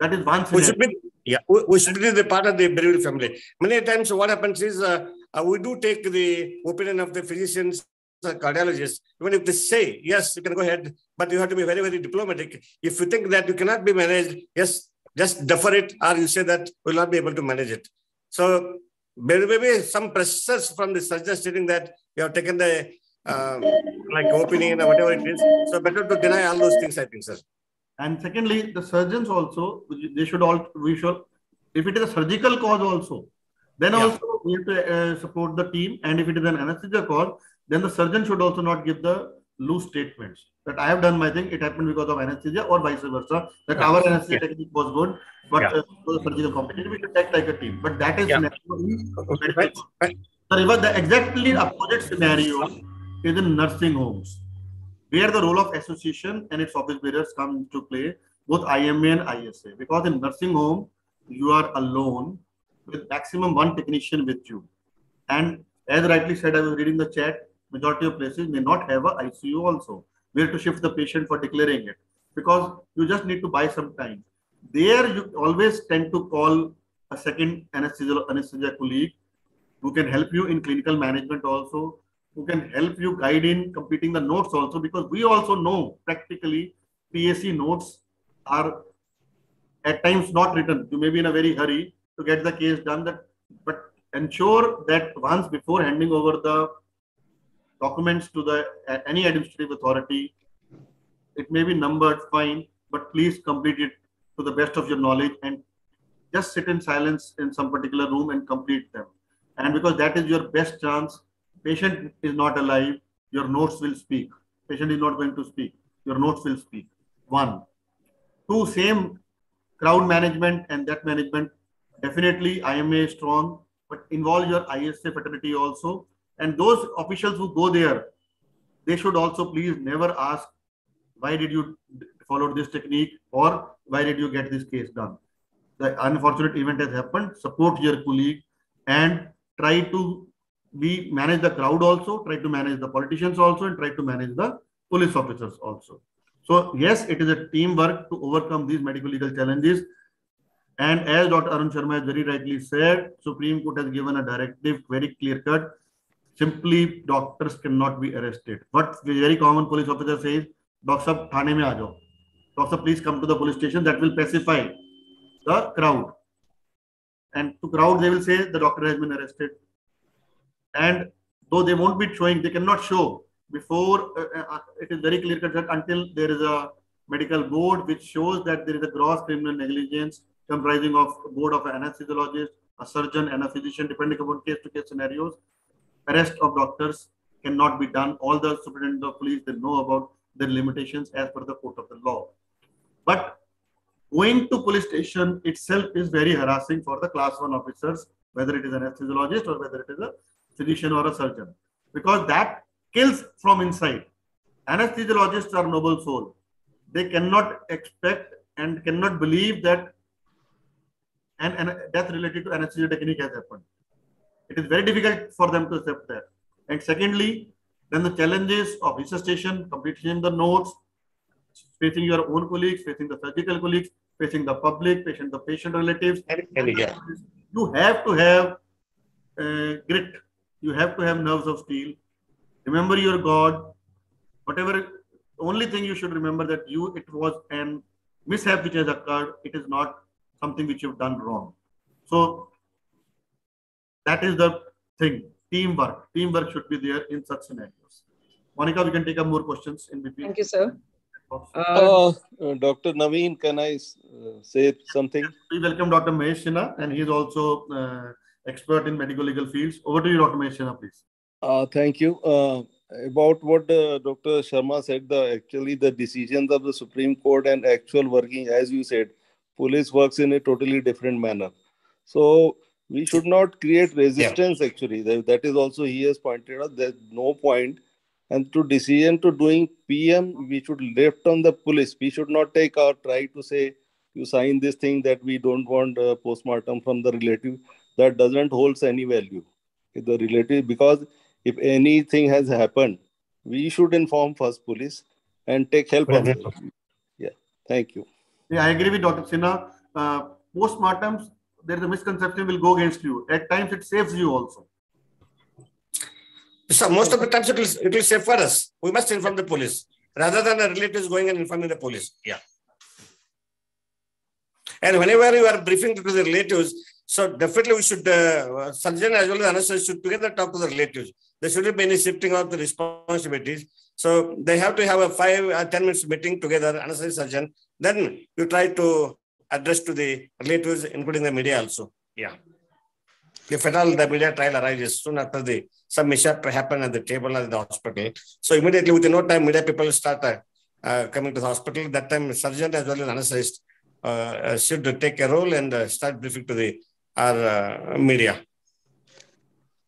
S1: That is one scenario.
S6: should be, yeah, we, we should be the part of the bereaved family. Many times what happens is uh, uh, we do take the opinion of the physicians, the cardiologists, even if they say, yes, you can go ahead, but you have to be very, very diplomatic. If you think that you cannot be managed, yes, just defer it or you say that we'll not be able to manage it. So there may be some pressures from the surgeon stating that you have taken the um, like opinion or whatever it is. So better to deny all those things, I think, sir.
S1: And secondly, the surgeons also, they should all, we should, if it is a surgical cause also, then
S6: Yeah.
S1: also we have to uh, support the team. And if it is an anesthesia cause, then the surgeon should also not give the loose statements that I have done my thing, it happened because of anesthesia or vice versa, that our anesthesia
S6: Yeah.
S1: technique was good, but
S6: Yeah.
S1: uh, for the surgical competency, we should act like a team. But that is
S6: Yeah.
S1: in
S6: Right, right.
S1: The exactly opposite scenario is in nursing homes, where the role of association and its office bearers come to play, both IMA and ISA. Because in nursing home, you are alone with maximum one technician with you. And as rightly said, I was reading the chat, majority of places may not have a ICU also, where to shift the patient for declaring it. Because you just need to buy some time. There, you always tend to call a second anesthesia, anesthesia colleague who can help you in clinical management also, who can help you guide in completing the notes also, because we also know practically PAC notes are at times not written. You may be in a very hurry to get the case done, that, but ensure that once before handing over the documents to the any administrative authority, it may be numbered, fine, but please complete it to the best of your knowledge and just sit in silence in some particular room and complete them. And because that is your best chance patient is not alive your notes will speak. Patient is not going to speak your notes will speak. One. Two same crowd management and that management. Definitely ima is strong but involve your isa fraternity also and those officials who go there they should also please never ask why did you follow this technique? or why did you get this case done? The unfortunate event has happened. Support your colleague and try to we manage the crowd also try to manage the politicians also and try to manage the police officers also. So yes it is a teamwork to overcome these medical legal challenges. And as dr arun sharma has very rightly said supreme court has given a directive very clear cut simply doctors cannot be arrested the very common police officer says doctor sahab thane mein aa doctor please come to the police station that will pacify the crowd. And to crowd, they will say the doctor has been arrested. And though they won't be showing, they cannot show before uh, uh, it is very clear cut until there is a medical board which shows that there is a gross criminal negligence comprising of a board of anesthesiologist, a surgeon, and a physician, depending upon case to case scenarios. Arrest of doctors cannot be done. All the superintendent of police they know about their limitations as per the court of the law. But going to police station itself is very harassing for the class one officers, whether it is an anesthesiologist or whether it is a physician or a surgeon, because that kills from inside. Anesthesiologists are noble soul. They cannot expect and cannot believe that an, an death related to anesthesia technique has happened. It is very difficult for them to accept that. And secondly, then the challenges of resuscitation, completing the notes, facing your own colleagues, facing the surgical colleagues, facing the public, patient, the patient relatives.
S6: yeah.
S1: You have to have uh, grit. You have to have nerves of steel. Remember your God. Whatever, only thing you should remember that you, it was an mishap which has occurred. It is not something which you've done wrong. So that is the thing. Teamwork. Teamwork should be there in such scenarios. Monica, we can take up more questions in between.
S2: Thank you, sir. Uh,
S8: Uh, Dr. Naveen, can I uh, say something?
S1: We welcome Dr. Mahesh Sinha, and he is also uh, expert in medical legal fields. Over to you, Dr. Mahesh Sinha, please.
S8: Uh, thank you. Uh, about what uh, Dr. Sharma said, the actually the decisions of the Supreme Court and actual working, as you said, police works in a totally different manner. So we should not create resistance. Actually, that, that is also he has pointed out. There's no point, and to decision to doing PM, we should lift on the police. We should not take our try to say you sign this thing that we don't want uh, postmortem from the relative. That doesn't holds any value. The relative because if anything has happened, we should inform first police and take help of them. Yeah, thank you.
S1: Yeah, I agree with Dr. Sinha. Uh, postmortems, there is a misconception will go against you. At times, it saves you also.
S6: So most of the times it will, it will save for us. We must inform the police rather than the relatives going and informing the police. Yeah. And whenever you are briefing to the relatives, so definitely we should, uh, surgeon as well as anesthesiologist should together talk to the relatives. There shouldn't be any shifting of the responsibilities. So they have to have a five or 10 minutes meeting together, anesthesia surgeon. Then you try to address to the relatives, including the media also. Yeah. If at all the media trial arises soon after the some mishap happen at the table at the hospital. So immediately within no time, media people start uh, uh, coming to the hospital. That time, surgeon as well as anesthetist uh, should take a role and uh, start briefing to the our uh, media.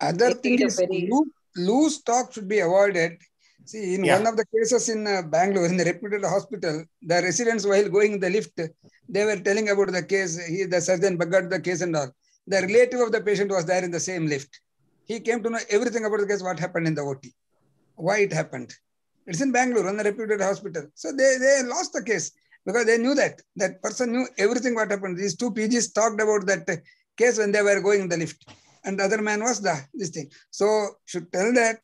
S7: Other thing is loose, loose talk should be avoided. See, in
S6: Yeah.
S7: one of the cases in uh, Bangalore, in the reputed hospital, the residents while going in the lift, they were telling about the case. He, the surgeon bugged the case and all. The relative of the patient was there in the same lift. He came to know everything about the case, what happened in the OT, why it happened. It's in Bangalore, on the reputed hospital. So they, they lost the case because they knew that. That person knew everything what happened. These two PGs talked about that case when they were going in the lift. And the other man was the this thing. So should tell that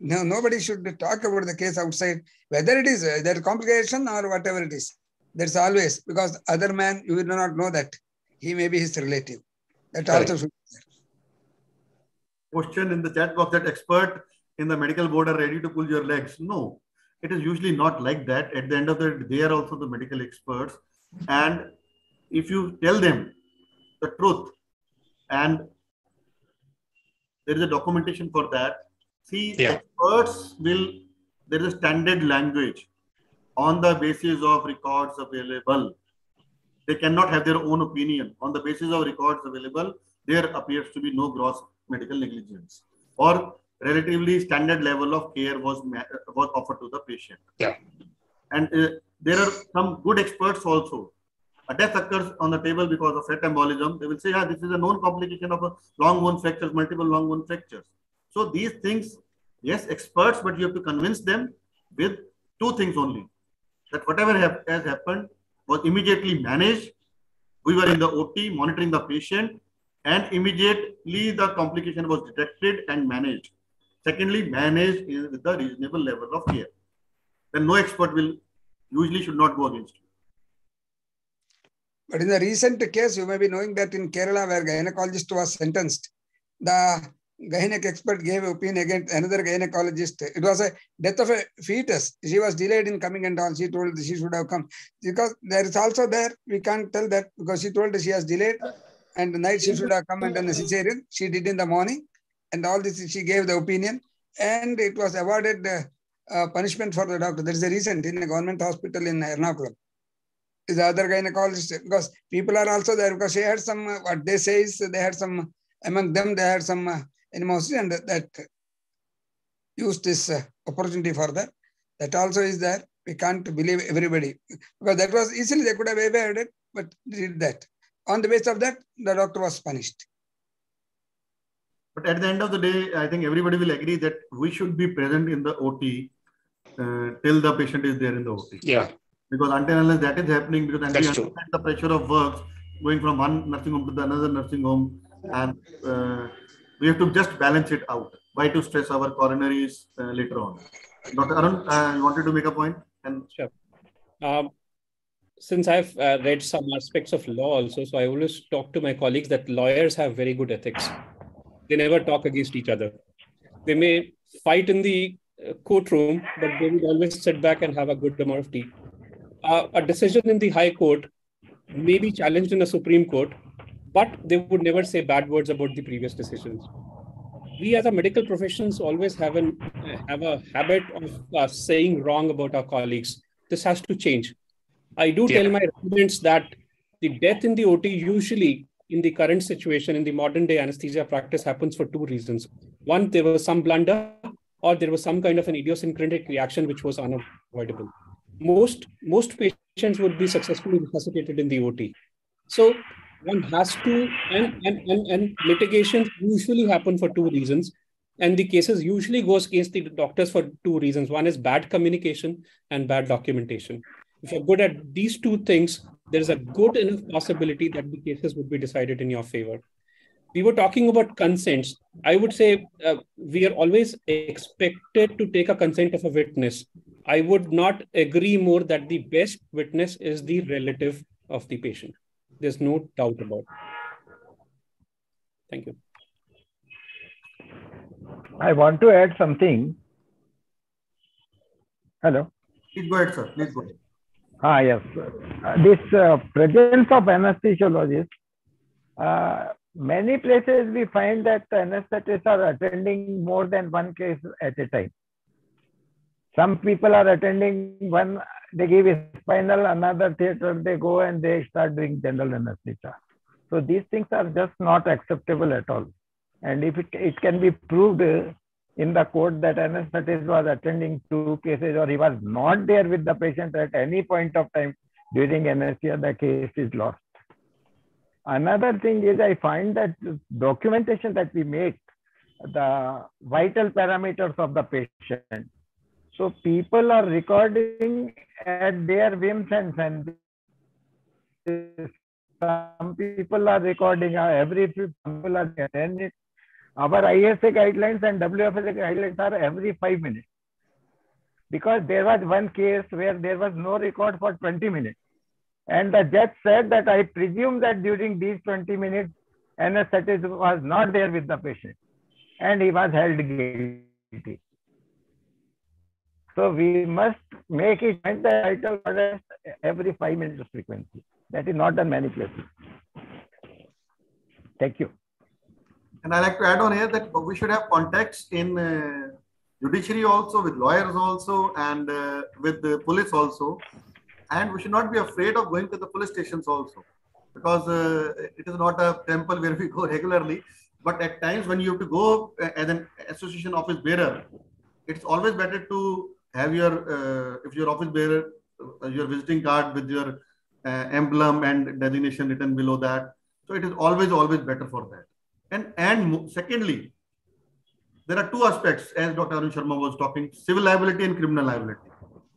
S7: no, nobody should talk about the case outside, whether it is uh, their complication or whatever it is. That's always because other man you will not know that he may be his relative. That also should.
S1: Question in the chat box that expert in the medical board are ready to pull your legs. No, it is usually not like that. At the end of the day, they are also the medical experts. And if you tell them the truth and there is a documentation for that, see,
S6: Yeah.
S1: experts will, there is a standard language on the basis of records available. They cannot have their own opinion. On the basis of records available, there appears to be no gross medical negligence or relatively standard level of care was was offered to the patient.
S6: Yeah.
S1: And uh, there are some good experts also. A death occurs on the table because of fat embolism. They will say, yeah, this is a known complication of a long bone fractures, multiple long bone fractures. So these things, yes, experts, but you have to convince them with two things only. That whatever has happened was immediately managed. We were in the OT monitoring the patient and immediately the complication was detected and managed. Secondly, managed is with the reasonable level of care. Then no expert will usually should not go against you.
S7: But in the recent case, you may be knowing that in Kerala, where gynecologist was sentenced, the gynec expert gave opinion against another gynecologist. It was a death of a fetus. She was delayed in coming and all. She told she should have come because there is also there. We can't tell that because she told she has delayed, and the night she should have come and done a cesarean. She did in the morning, and all this she gave the opinion, and it was awarded uh, uh, punishment for the doctor. There is a recent in a government hospital in Ernakulam is the other gynecologist because people are also there because she had some uh, what they say is they had some among them they had some uh, animosity and that, that used this uh, opportunity for that that also is there we can't believe everybody because that was easily they could have evaded it but did that on the basis of that the doctor was punished
S1: But at the end of the day, I think everybody will agree that we should be present in the OT uh, till the patient is there in the OT.
S3: Yeah.
S1: Because until unless that is happening, because and we
S3: That's true.
S1: understand the pressure of work going from one nursing home to the another nursing home, and uh, we have to just balance it out. Why to stress our coronaries uh, later on? Dr. Arun, uh, you wanted to make a point? And
S3: Sure. Um, since I've uh, read some aspects of law also, so I always talk to my colleagues that lawyers have very good ethics. They never talk against each other. They may fight in the uh, courtroom, but they would always sit back and have a good amount of tea. Uh, a decision in the High Court may be challenged in the Supreme Court, but they would never say bad words about the previous decisions. We as a medical professions always have an have a habit of uh, saying wrong about our colleagues. This has to change. I do tell my residents that the death in the OT usually in the current situation in the modern day anesthesia practice happens for two reasons. One, there was some blunder, or there was some kind of an idiosyncratic reaction which was unavoidable. Most most patients would be successfully resuscitated in the OT. So one has to and and and, and litigations usually happen for two reasons. And the cases usually goes against the doctors for two reasons. One is bad communication and bad documentation. If you're good at these two things there's a good enough possibility that the cases would be decided in your favor. We were talking about consents. I would say uh, we are always expected to take a consent of a witness. I would not agree more that the best witness is the relative of the patient there's no doubt about it. thank you
S5: I want to add something. Hello.
S1: please go ahead, sir. Please go ahead.
S5: Ah, yes. Uh, this uh, presence of anesthesiologists, uh, many places we find that anesthetists are attending more than one case at a time. Some people are attending one, they give a spinal, another theater, they go and they start doing general anesthesia. So these things are just not acceptable at all. And if it, it can be proved in the court that anesthetist was attending two cases or he was not there with the patient at any point of time during anesthesia, the case is lost. Another thing is I find that documentation that we make, the vital parameters of the patient. So people are recording at their whims and whims. Some people are recording uh, every people are it, our ISA guidelines and WFSA guidelines are every five minutes. Because there was one case where there was no record for 20 minutes. And the judge said that I presume that during these 20 minutes, anesthetist was not there with the patient. And he was held guilty. So we must make it the vital arrest every five minutes of frequency. That is not done many places. Thank you.
S1: And I like to add on here that we should have contacts in uh, judiciary also, with lawyers also, and uh, with the police also. And we should not be afraid of going to the police stations also, because uh, it is not a temple where we go regularly. But at times when you have to go uh, as an association office bearer, it's always better to have your, uh, if your office bearer, uh, your visiting card with your uh, emblem and designation written below that. So it is always, always better for that. And, and secondly, there are two aspects, as Dr. Arun Sharma was talking, civil liability and criminal liability.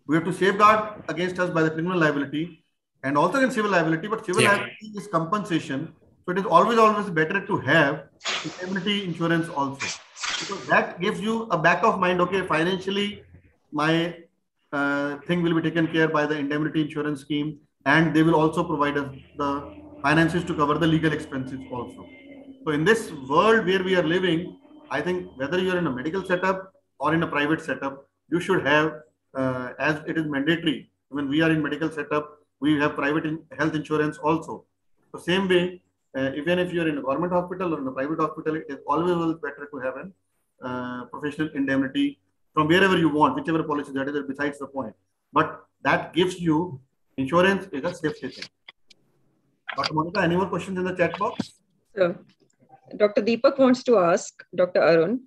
S1: We have to safeguard against us by the criminal liability and also in civil liability, but civil
S9: Yeah.
S1: liability is compensation. So it is always, always better to have indemnity insurance also. Because that gives you a back of mind, okay, financially, my uh, thing will be taken care by the indemnity insurance scheme, and they will also provide us the finances to cover the legal expenses also. So in this world where we are living, I think whether you're in a medical setup or in a private setup, you should have, uh, as it is mandatory. When we are in medical setup, we have private in health insurance also. So same way, uh, even if you're in a government hospital or in a private hospital, it is always always better to have a uh, professional indemnity from wherever you want, whichever policy that is, besides the point. But that gives you insurance is a safety thing. Dr. Monica, any more questions in the chat box?
S2: So, Dr. Deepak wants to ask Dr. Arun,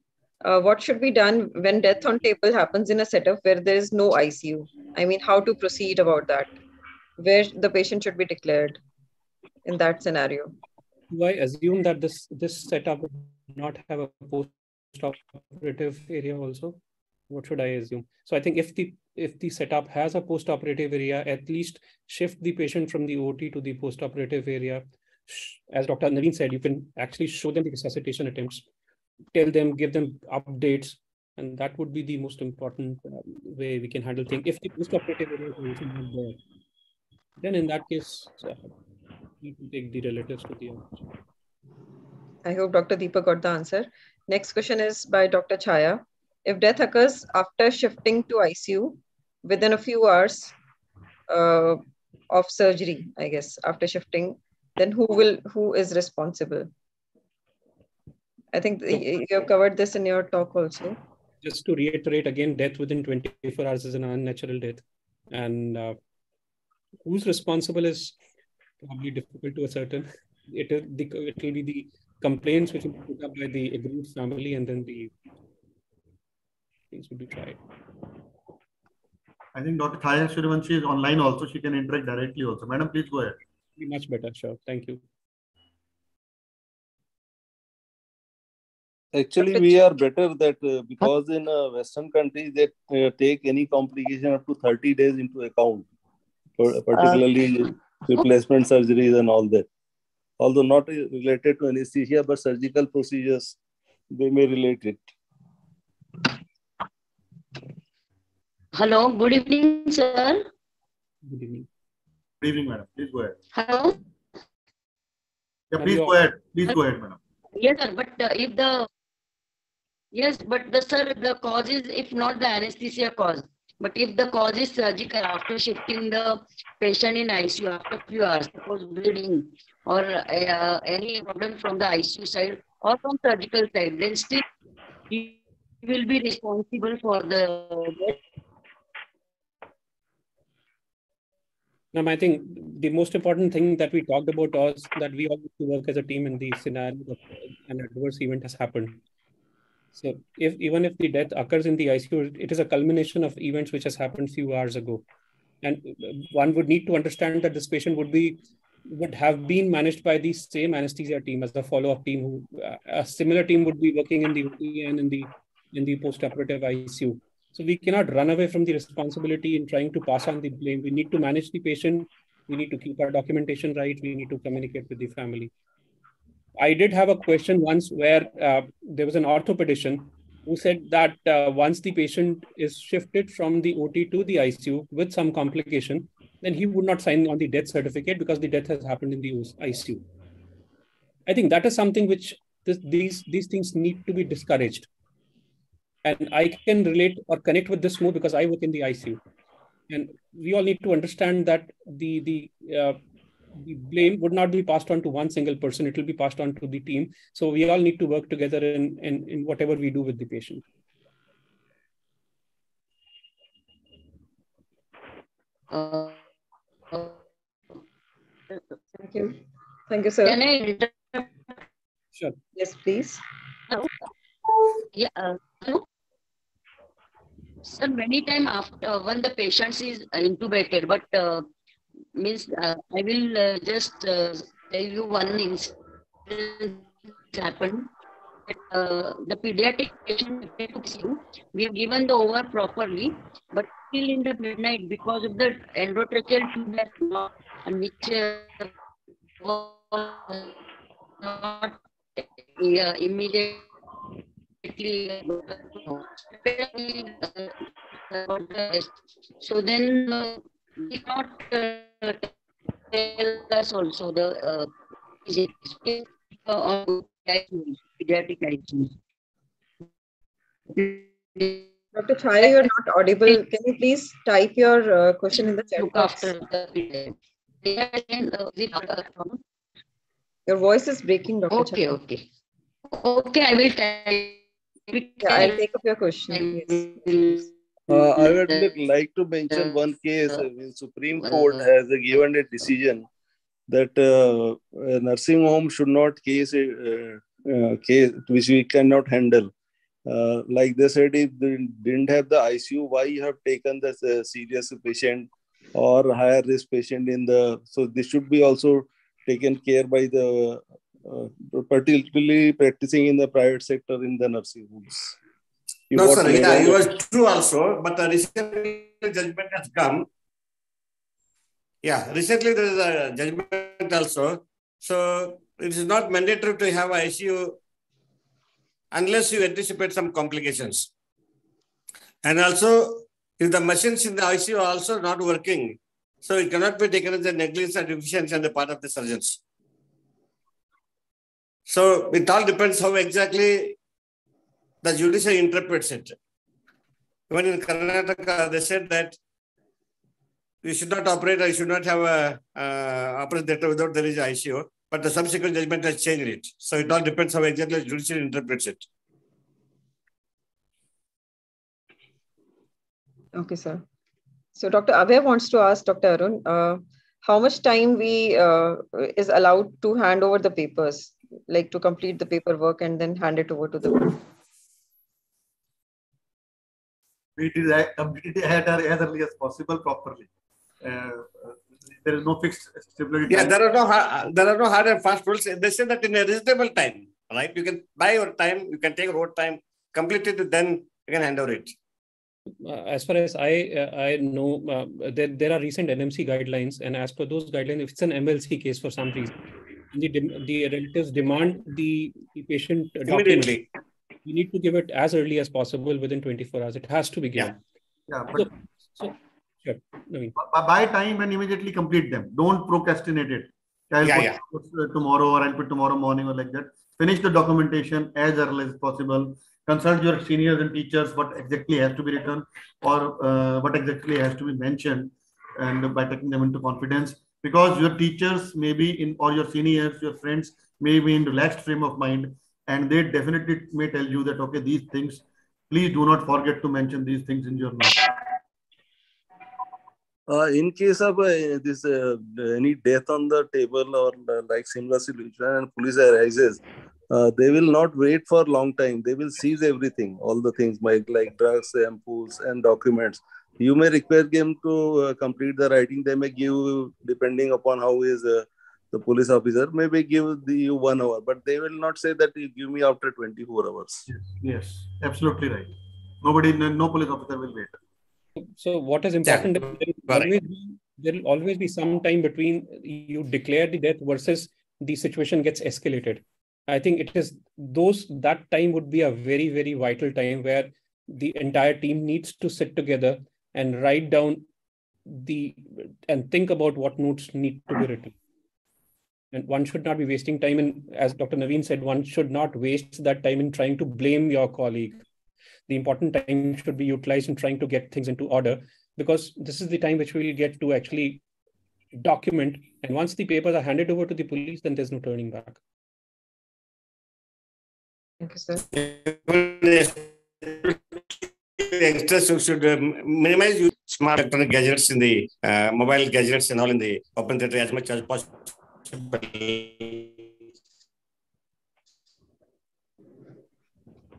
S2: uh, what should be done when death on table happens in a setup where there is no ICU? I mean, how to proceed about that? Where the patient should be declared in that scenario?
S3: do I assume that this this setup would not have a post-operative area also? What should I assume? So I think if the if the setup has a post-operative area, at least shift the patient from the OT to the post-operative area. As Dr. Naveen said, you can actually show them the resuscitation attempts, tell them, give them updates, and that would be the most important uh, way we can handle things. If the post-operative area is not there, then in that case, uh, can take the relatives to the.
S2: I hope Dr. Deepa got the answer. Next question is by Dr. Chaya. If death occurs after shifting to ICU within a few hours uh, of surgery, I guess, after shifting, then who will who is responsible? I think you have covered this in your talk also.
S3: Just to reiterate again, death within 24 hours is an unnatural death. And uh, who's responsible is probably difficult to ascertain. It, will be the complaints which will be put up by the aggrieved family and then the things will be tried.
S1: I think Dr. Chaya Shrivanshi is online also. She can interact directly also. Madam, please go ahead.
S3: Be much better. Sure. Thank you.
S8: Actually, we are better that uh, because in uh, Western countries they uh, take any complication up to 30 days into account, particularly replacement surgeries and all that although not related to anesthesia, but surgical procedures, they may relate it.
S9: Hello, good evening, sir.
S3: Good evening.
S1: Good evening, madam. Please go ahead.
S9: Hello.
S1: Yeah, please go ahead. Please go ahead, madam.
S9: Yes, sir. But uh, if the yes, but the sir, the cause is if not the anesthesia cause, but if the cause is surgical after shifting the patient in ICU after few hours, suppose bleeding or uh, any problem from the ICU side or from surgical side, then still he will be responsible for the
S3: Now, I think the most important thing that we talked about was that we all work as a team in the scenario an adverse event has happened. So, if even if the death occurs in the ICU, it is a culmination of events which has happened few hours ago, and one would need to understand that this patient would be would have been managed by the same anesthesia team as the follow-up team. Who a similar team would be working in the OT and in the in the post-operative ICU. So we cannot run away from the responsibility in trying to pass on the blame. We need to manage the patient. We need to keep our documentation right. We need to communicate with the family. I did have a question once where uh, there was an orthopedician who said that uh, once the patient is shifted from the OT to the ICU with some complication, then he would not sign on the death certificate because the death has happened in the ICU. I think that is something which this, these these things need to be discouraged. And I can relate or connect with this more because I work in the ICU, and we all need to understand that the the uh, the blame would not be passed on to one single person; it will be passed on to the team. So we all need to work together in in, in whatever we do with the patient.
S9: Uh,
S2: Thank you. Thank you, sir.
S9: Can I
S3: Sure.
S2: Yes, please.
S9: Hello. Yeah. Uh, hello. Sir, many time after when the patient is intubated, but uh, means uh, I will uh, just uh, tell you one incident happened. Uh, the pediatric patient we have given the over properly, but still in the midnight because of the endotracheal tube that and which uh, was not uh, immediately so then uh, we not uh, tell us also the uh, uh, on pediatric ICU.
S2: Dr. Chaya, you're not audible. Can you please type your uh, question in the chat box?
S9: the
S2: Your voice is breaking, Dr.
S9: Okay,
S2: Chaya.
S9: okay. Okay, I will type.
S2: Yeah, I'll take up your question. Yes.
S8: Uh, I would like to mention one case. uh, when Supreme Court has given a decision that uh, a nursing home should not case a uh, uh, case which we cannot handle. Uh, like they said, if they didn't have the ICU, why you have taken the uh, serious patient or higher risk patient in the? So this should be also taken care by the uh, Uh, particularly practicing in the private sector in the nursing homes.
S6: You no, sir. Yeah, it was true also, but uh, the recent judgment has come. Yeah, recently there is a judgment also. So it is not mandatory to have ICU unless you anticipate some complications. And also, if the machines in the ICU are also not working, so it cannot be taken as a negligence or deficiency on the part of the surgeons. So it all depends how exactly the judiciary interprets it. Even in Karnataka, they said that you should not operate or you should not have a uh, operation theater without there is ICU. But the subsequent judgment has changed it. So it all depends how exactly the judiciary interprets it.
S2: Okay, sir. So Dr. Abhay wants to ask Dr. Arun, uh, how much time we uh, is allowed to hand over the papers, like to complete the paperwork and then hand it over to the
S1: We did complete it as early as possible properly. Uh, there is no fixed stability.
S6: Yeah, there are no there are no hard and fast rules. They say that in a reasonable time, right? You can buy your time, you can take your time, complete it, then you can hand over it.
S3: Uh, as far as I uh, I know, uh, there, there are recent NMC guidelines, and as per those guidelines, if it's an MLC case for some reason, the the relatives demand the, the patient
S6: immediately.
S3: You need to give it as early as possible within 24 hours. It has to be given.
S1: Yeah, yeah but
S3: so, so sure. I mean,
S1: buy time and immediately complete them. Don't procrastinate it.
S6: I'll yeah, yeah.
S1: tomorrow or I'll put tomorrow morning or like that. Finish the documentation as early as possible consult your seniors and teachers what exactly has to be written or uh, what exactly has to be mentioned and by taking them into confidence because your teachers may be in or your seniors your friends may be in relaxed frame of mind and they definitely may tell you that okay these things please do not forget to mention these things in your notes
S8: uh, in case of uh, this uh, any death on the table or uh, like similar situation and police arises uh, they will not wait for a long time. They will seize everything, all the things like, like drugs, samples, and documents. You may require them to uh, complete the writing. They may give, depending upon how is uh, the police officer, maybe give the, you one hour, but they will not say that you give me after 24 hours.
S1: Yes, yes. absolutely right. Nobody, no police officer will wait.
S3: So, what is important? Yeah. There will always be some time between you declare the death versus the situation gets escalated I think it is those that time would be a very, very vital time where the entire team needs to sit together and write down the and think about what notes need to be written. And one should not be wasting time in, as Dr. Naveen said, one should not waste that time in trying to blame your colleague. The important time should be utilized in trying to get things into order because this is the time which we will get to actually document. And once the papers are handed over to the police, then there's no turning back.
S2: Thank you, sir.
S6: Youngsters should uh, minimize smart electronic gadgets in the uh, mobile gadgets and all in the open theater as much as possible.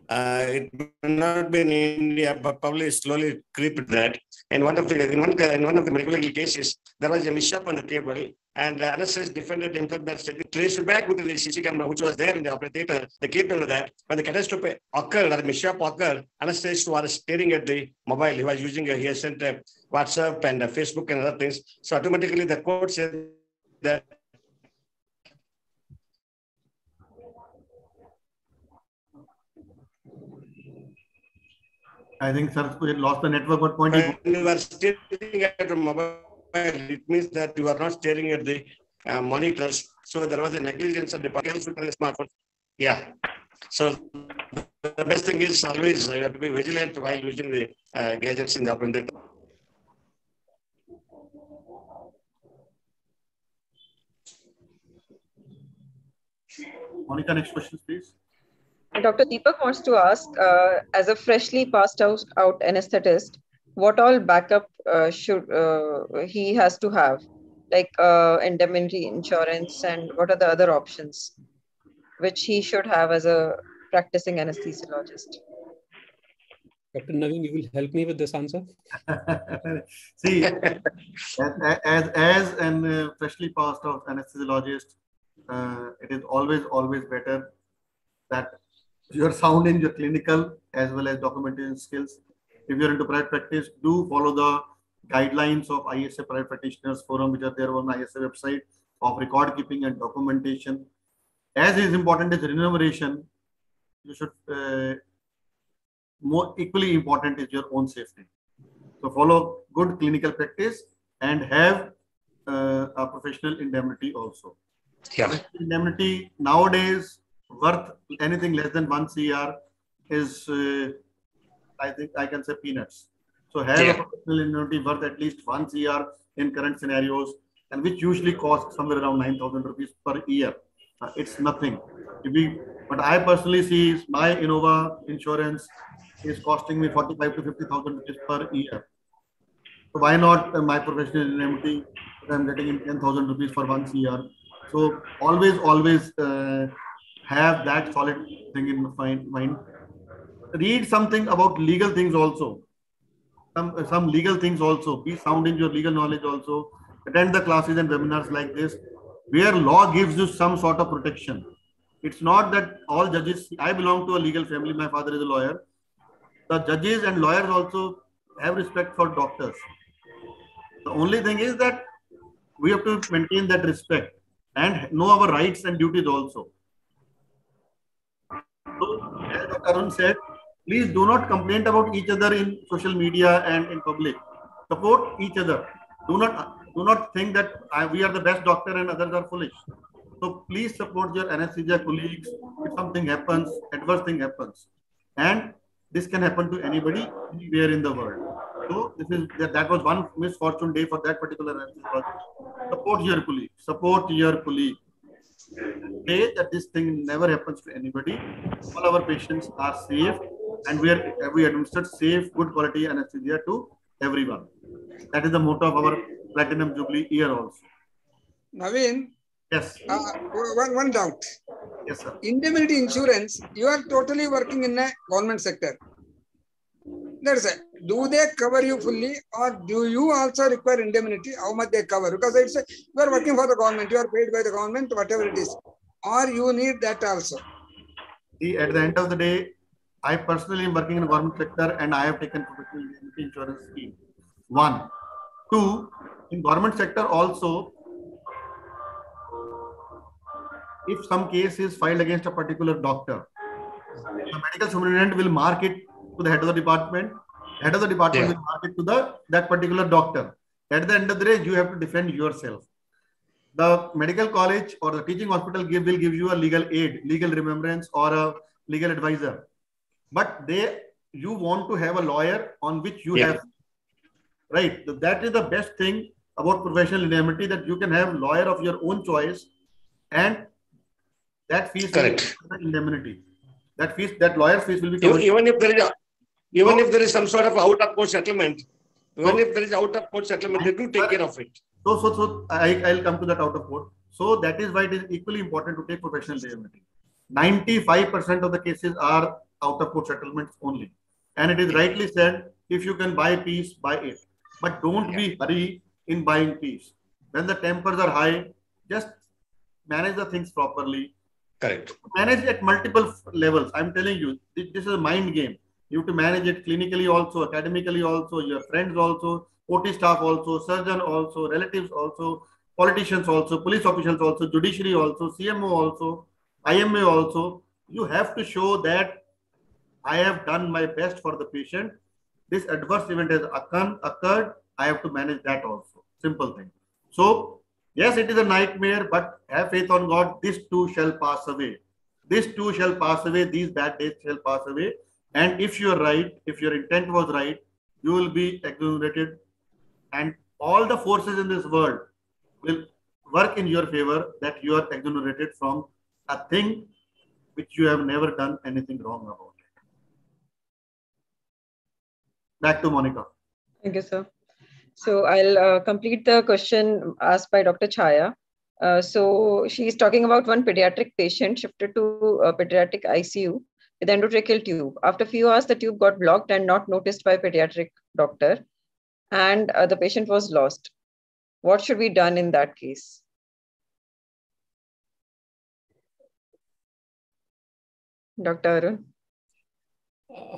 S6: Uh, it may not be in India, but probably slowly creep that. And one of the in one, in one of the medical cases, there was a mishap on the table, and the anesthesist defended himself that said, traced back with the CC camera, which was there in the operator, the of that. When the catastrophe occurred, or the mishap occurred, anesthetist was staring at the mobile. He was using a, he sent a WhatsApp and a Facebook and other things. So automatically the court said that
S1: I think sir we lost the network. What point?
S6: When you are staring at a mobile, it means that you are not staring at the uh, monitors. So there was a negligence of the smartphone. Yeah. So the best thing is always you have to be vigilant while using the uh, gadgets in the open data.
S1: Monica, next question, please.
S2: Dr. Deepak wants to ask, uh, as a freshly passed out, out anesthetist, what all backup uh, should uh, he has to have, like uh, indemnity insurance, and what are the other options which he should have as a practicing anesthesiologist?
S3: Dr. Naveen, you will help me with this answer.
S1: See, as, as, as an uh, freshly passed out anesthesiologist, uh, it is always, always better that you're sound in your clinical as well as documentation skills. If you're into private practice, do follow the guidelines of ISA Private Practitioners Forum, which are there on ISA website of record keeping and documentation. As is important as remuneration, you should uh, more equally important is your own safety. So follow good clinical practice and have uh, a professional indemnity also.
S6: Yeah.
S1: Indemnity nowadays worth anything less than one CR is, uh, I think I can say peanuts. So have
S6: Yeah.
S1: a professional indemnity worth at least one CR in current scenarios and which usually costs somewhere around 9,000 rupees per year. Uh, it's nothing. We, but I personally see my Innova insurance is costing me 45 to 50,000 rupees per year. So why not uh, my professional indemnity? I'm getting in 10,000 rupees for one CR. So always, always uh, have that solid thing in mind. mind. Read something about legal things also. Some, some legal things also. Be sound in your legal knowledge also. Attend the classes and webinars like this, where law gives you some sort of protection. It's not that all judges, I belong to a legal family, my father is a lawyer. The judges and lawyers also have respect for doctors. The only thing is that we have to maintain that respect and know our rights and duties also. So, as Dr. Arun said, please do not complain about each other in social media and in public. Support each other. Do not do not think that I, we are the best doctor and others are foolish. So please support your anesthesia colleagues. If something happens, adverse thing happens, and this can happen to anybody anywhere in the world. So this is that, that was one misfortune day for that particular anesthesia. Support your colleague. Support your colleague. Pray that this thing never happens to anybody. All our patients are safe, and we are we administer safe, good quality anesthesia to everyone. That is the motto of our platinum jubilee year also.
S7: Naveen,
S1: Yes.
S7: uh, one, one doubt.
S1: Yes, sir.
S7: Indemnity insurance, you are totally working in a government sector. That's it. Do they cover you fully or do you also require indemnity? How much they cover? Because it's a, you are working for the government, you are paid by the government, whatever it is. Or you need that also.
S1: See, at the end of the day, I personally am working in the government sector and I have taken professional indemnity insurance scheme. One. Two, in government sector also, if some case is filed against a particular doctor, the medical superintendent will mark it to the head of the department. Head of the department
S6: Yeah.
S1: will mark it to the that particular doctor. At the end of the day, you have to defend yourself. The medical college or the teaching hospital give will give you a legal aid, legal remembrancer, or a legal advisor. But they you want to have a lawyer on which you
S6: Yeah.
S1: have right. That is the best thing about professional indemnity that you can have lawyer of your own choice, and that fees will be
S6: Correct.
S1: indemnity. That fees, that lawyer fees will be
S6: Even,
S1: covered.
S6: even if there is a, even if there is some sort of out of court settlement, even if there is out of court settlement, they do take care of it.
S1: So, so, so I, I'll come to that out of court. So that is why it is equally important to take professional indemnity. 95% of the cases are out of court settlements only. And it is rightly said, if you can buy peace, buy it. But don't be hurry in buying peace. When the tempers are high, just manage the things properly.
S6: Correct.
S1: Manage at multiple levels. I'm telling you, this is a mind game. You have to manage it clinically also, academically also, your friends also, OT staff also, surgeon also, relatives also, politicians also, police officials also, judiciary also, CMO also, IMA also. You have to show that I have done my best for the patient. This adverse event has occurred. I have to manage that also. Simple thing. So, yes, it is a nightmare, but have faith on God. This too shall pass away. This too shall pass away. These bad days shall pass away. And if you are right, if your intent was right, you will be exonerated. And all the forces in this world will work in your favor that you are exonerated from a thing which you have never done anything wrong about. Back to Monica.
S2: Thank you, sir. So I'll uh, complete the question asked by Dr. Chaya. Uh, so she's talking about one pediatric patient shifted to a pediatric ICU with endotracheal tube. After a few hours, the tube got blocked and not noticed by pediatric doctor, and uh, the patient was lost. What should be done in that case? Dr. Arun?
S3: Uh,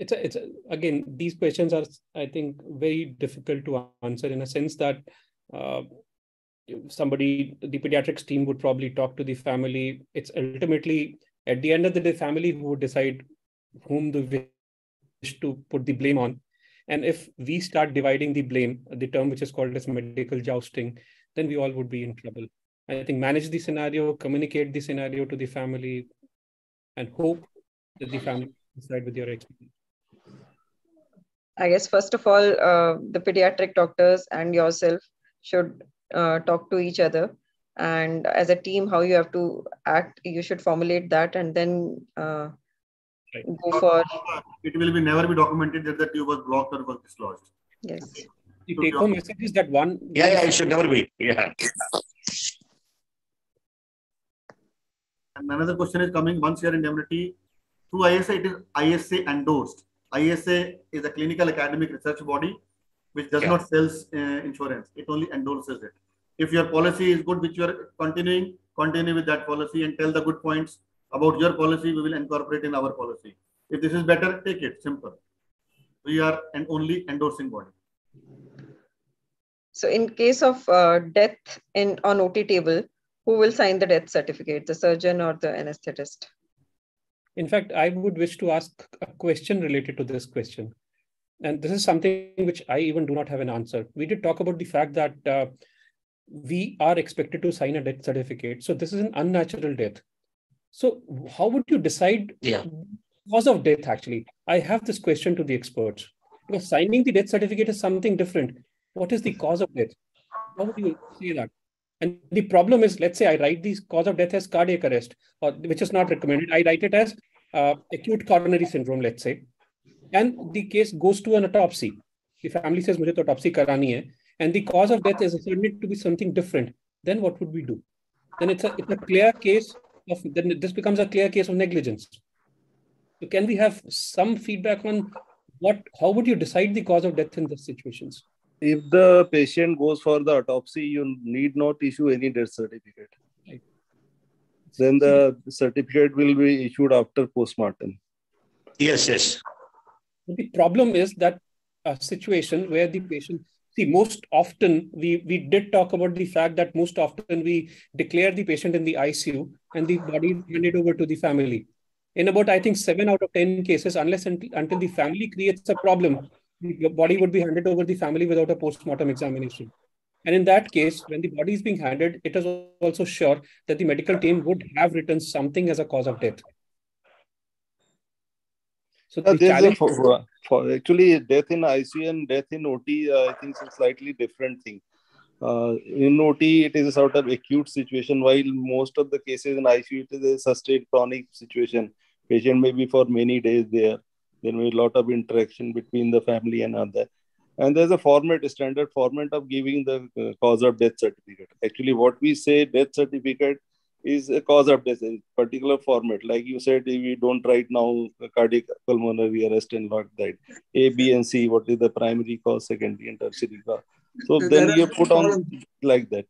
S3: it's a, it's a, again, these questions are, I think, very difficult to answer in a sense that uh, somebody, the pediatrics team would probably talk to the family. It's ultimately at the end of the day family who would decide whom they wish to put the blame on. And if we start dividing the blame, the term which is called as medical jousting, then we all would be in trouble. I think manage the scenario, communicate the scenario to the family, and hope that the family decide with your experience.
S2: I guess first of all, uh, the pediatric doctors and yourself should uh, talk to each other, and as a team, how you have to act. You should formulate that, and then uh, right. go for.
S1: It will be never be documented that the tube was blocked or was dislodged.
S2: Yes.
S3: The take-home message is that one.
S6: Yeah, yeah, it should never be. Yeah.
S1: And another question is coming once you are indemnity through ISA, it is ISA endorsed. ISA is a clinical academic research body which does yeah. not sell uh, insurance. It only endorses it. If your policy is good, which you are continuing, continue with that policy and tell the good points about your policy. We will incorporate in our policy. If this is better, take it. Simple. We are an only endorsing body.
S2: So, in case of uh, death in on OT table, who will sign the death certificate, the surgeon or the anesthetist?
S3: In fact, I would wish to ask a question related to this question. And this is something which I even do not have an answer. We did talk about the fact that uh, we are expected to sign a death certificate. So this is an unnatural death. So how would you decide
S6: yeah.
S3: cause of death actually? I have this question to the experts. Because signing the death certificate is something different. What is the cause of death? How would you say that? And the problem is, let's say I write the cause of death as cardiac arrest, or which is not recommended. I write it as uh, acute coronary syndrome, let's say, and the case goes to an autopsy. The family says, "मुझे तो autopsy karani hai," And the cause of death is assumed to be something different. Then what would we do? Then it's a it's a clear case of then this becomes a clear case of negligence. So can we have some feedback on what? How would you decide the cause of death in these situations?
S8: if the patient goes for the autopsy, you need not issue any death certificate.
S3: Right.
S8: Then the certificate will be issued after postmortem.
S6: Yes, yes.
S3: The problem is that a situation where the patient see most often we we did talk about the fact that most often we declare the patient in the ICU and the body is handed over to the family. In about I think seven out of ten cases, unless until, until the family creates a problem, the body would be handed over the family without a post-mortem examination. And in that case, when the body is being handed, it is also sure that the medical team would have written something as a cause of death.
S8: So the challenge for, for, actually death in ICU and death in OT, uh, I think is a slightly different thing. Uh, in OT, it is a sort of acute situation, while most of the cases in ICU, it is a sustained chronic situation. Patient may be for many days there there may be a lot of interaction between the family and other and there's a format a standard format of giving the uh, cause of death certificate actually what we say death certificate is a cause of death in particular format. Like you said we don't write now cardiac pulmonary arrest and not that. A b and c what is the primary cause secondary and tertiary cause? So then you put on like that.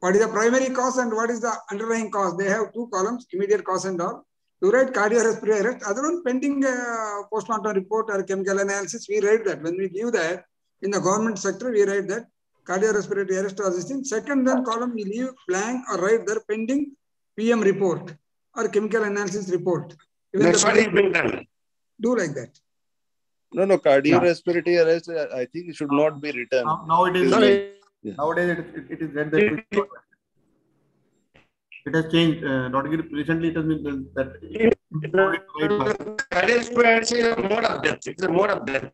S7: What is the primary cause and what is the underlying cause? They have two columns immediate cause and all. You write cardiorespiratory arrest. Other one pending uh, postmortem report or chemical analysis, we write that. When we give that in the government sector, we write that cardiorespiratory arrest or this thing. Second then column, we leave blank or write there pending PM report or chemical analysis report.
S6: Even That's what been done.
S7: Do like that.
S8: No, no, cardiorespiratory yeah. arrest, I think it should not be written.
S1: Now, now it is. Yeah. Nowadays, it, it, it is read that it has changed. Uh, not recently, it has been that.
S6: Cardiac is a mode of death. It's a mode of death.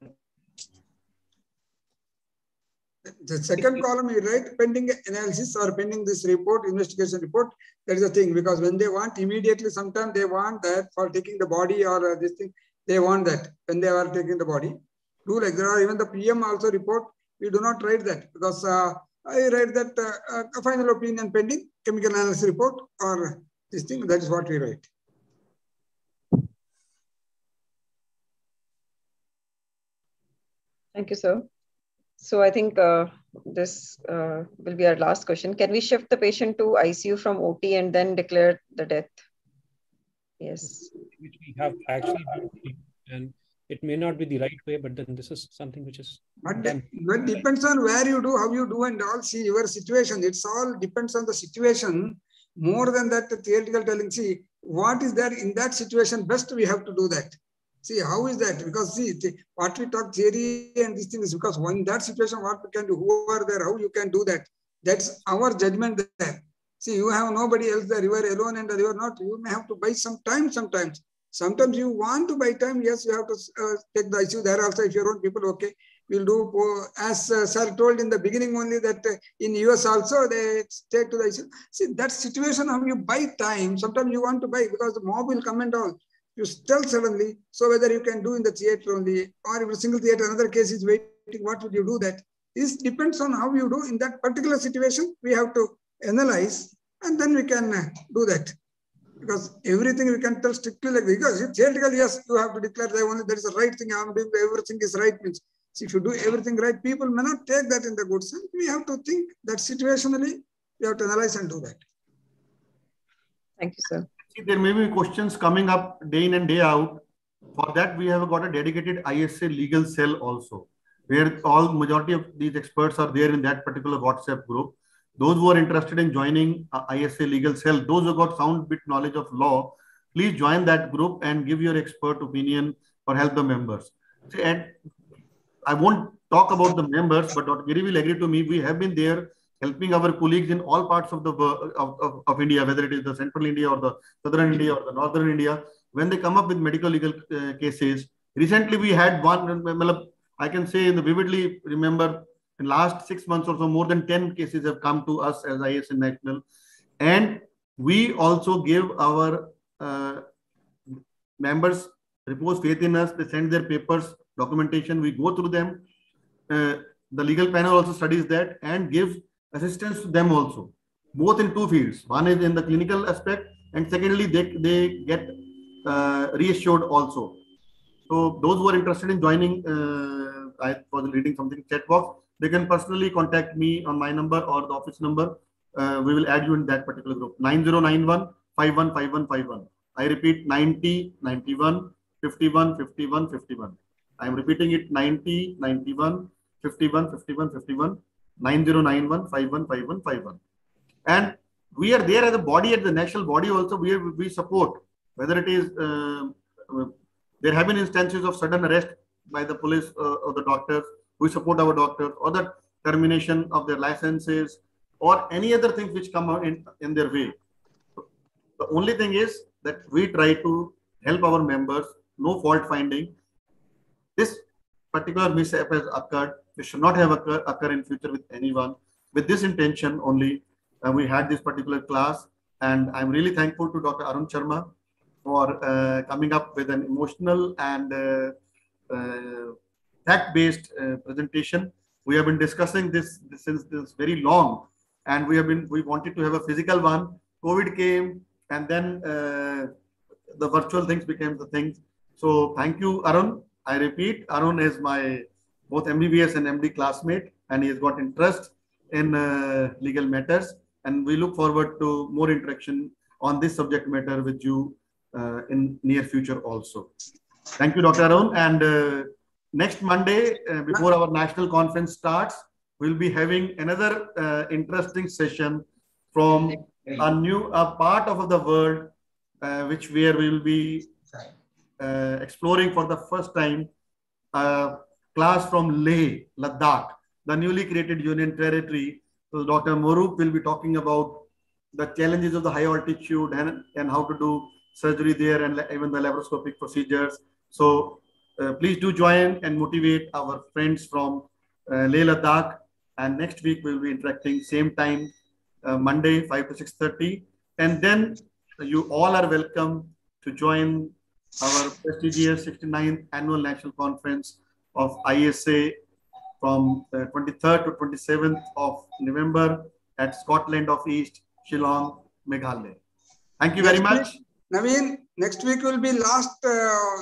S7: The second column you write pending analysis or pending this report, investigation report. That is the thing because when they want immediately, sometimes they want that for taking the body or uh, this thing, they want that when they are taking the body. Do like there are even the PM also report. We do not write that because uh, I write that uh, a final opinion pending chemical analysis report or this thing. That is what we write.
S2: Thank you, sir. So I think uh, this uh, will be our last question. Can we shift the patient to ICU from OT and then declare the death? Yes.
S3: Which we have actually done, and it may not be the right way, but then this is something which is
S7: But
S3: done.
S7: it depends on where you do, how you do, and all. See your situation. It's all depends on the situation. More than that, the theoretical telling. See what is there in that situation. Best we have to do that. See how is that? Because see what we talk theory and these things because in that situation, what we can do, who are there, how you can do that. That's our judgment there. See, you have nobody else there. You are alone and you are not. You may have to buy some time sometimes. Sometimes you want to buy time. Yes, you have to uh, take the issue there also. If your own people, okay, we'll do uh, as uh, sir told in the beginning only that uh, in US also they take to the issue. See that situation how you buy time. Sometimes you want to buy because the mob will come and all. You tell suddenly. So whether you can do in the theater only or if a single theater, another case is waiting. What would you do that? This depends on how you do in that particular situation. We have to analyze and then we can uh, do that because everything we can tell strictly like because theoretically yes you have to declare that only there is a right thing i'm doing everything is right means so if you do everything right people may not take that in the good sense we have to think that situationally we have to analyze and do that
S2: thank you sir
S1: See, there may be questions coming up day in and day out for that we have got a dedicated isa legal cell also where all majority of these experts are there in that particular whatsapp group those who are interested in joining ISA legal cell, those who got sound bit knowledge of law, please join that group and give your expert opinion or help the members. See, and I won't talk about the members, but Dr. Giri will agree to me. We have been there helping our colleagues in all parts of the of, of, of India, whether it is the central India or the southern India or the northern India, when they come up with medical legal uh, cases. Recently, we had one. I can say in the vividly remember in last six months or so, more than 10 cases have come to us as ISA National. And we also give our uh, members repose faith in us. They send their papers, documentation. We go through them. Uh, the legal panel also studies that and gives assistance to them also, both in two fields. One is in the clinical aspect, and secondly, they, they get uh, reassured also. So those who are interested in joining, uh, I was reading something chat box they can personally contact me on my number or the office number. Uh, we will add you in that particular group 9091 515151. I repeat 90 91 51 51 51. I am repeating it 90 91 51 51 51 9091 515151. And we are there as a body at the national body also. We, we support whether it is uh, there have been instances of sudden arrest by the police uh, or the doctors we support our doctors or the termination of their licenses or any other things which come out in, in their way. The only thing is that we try to help our members, no fault finding. This particular mishap has occurred. It should not have occur, occur in future with anyone. With this intention only, uh, we had this particular class. And I'm really thankful to Dr. Arun Sharma for uh, coming up with an emotional and uh, uh fact-based uh, presentation. We have been discussing this, this since this very long, and we have been we wanted to have a physical one. COVID came, and then the virtual things became the things. So thank you, Arun. I repeat, Arun is my both MBBS and MD classmate, and he has got interest in uh, legal matters. And we look forward to more interaction on this subject matter with you uh, in near future also. Thank you, Dr. Arun. And uh, next Monday, uh, before our national conference starts, we'll be having another uh, interesting session from a new a part of the world, uh, which where we will be exploring for the first time class from Leh, Ladakh, the newly created union territory. So Dr. Morup will be talking about the challenges of the high altitude and, and how to do surgery there and even the laparoscopic procedures. So uh, please do join and motivate our friends from uh, Leh Ladakh. And next week we'll be interacting same time, uh, Monday, 5 to 6.30. And then you all are welcome to join our prestigious 69th annual national conference of ISA from the 23rd to 27th of November at Scotland of East, Shillong, Meghalaya. Thank you very much.
S7: Naveen, next week will be last uh,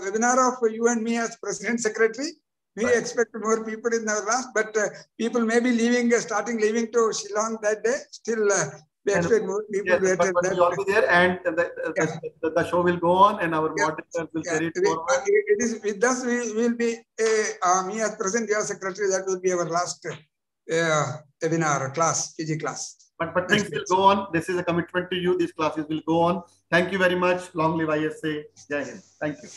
S7: webinar of you and me as president secretary. We right. expect more people in the last, but uh, people may be leaving, uh, starting leaving to Shillong that day. Still, We
S1: And-
S7: expect more people to
S1: but, but all be there and the, the,
S7: Yeah.
S1: the, the show will go on and our
S7: Yeah.
S1: moderators will
S7: Yeah,
S1: carry it forward.
S7: it is with us, we will be, uh, uh, me as present year secretary, that will be our last uh, webinar class, PG class.
S1: But, but things will go on. This is a commitment to you. These classes will go on. Thank you very much. Long live ISA. Jai Hind. Thank you.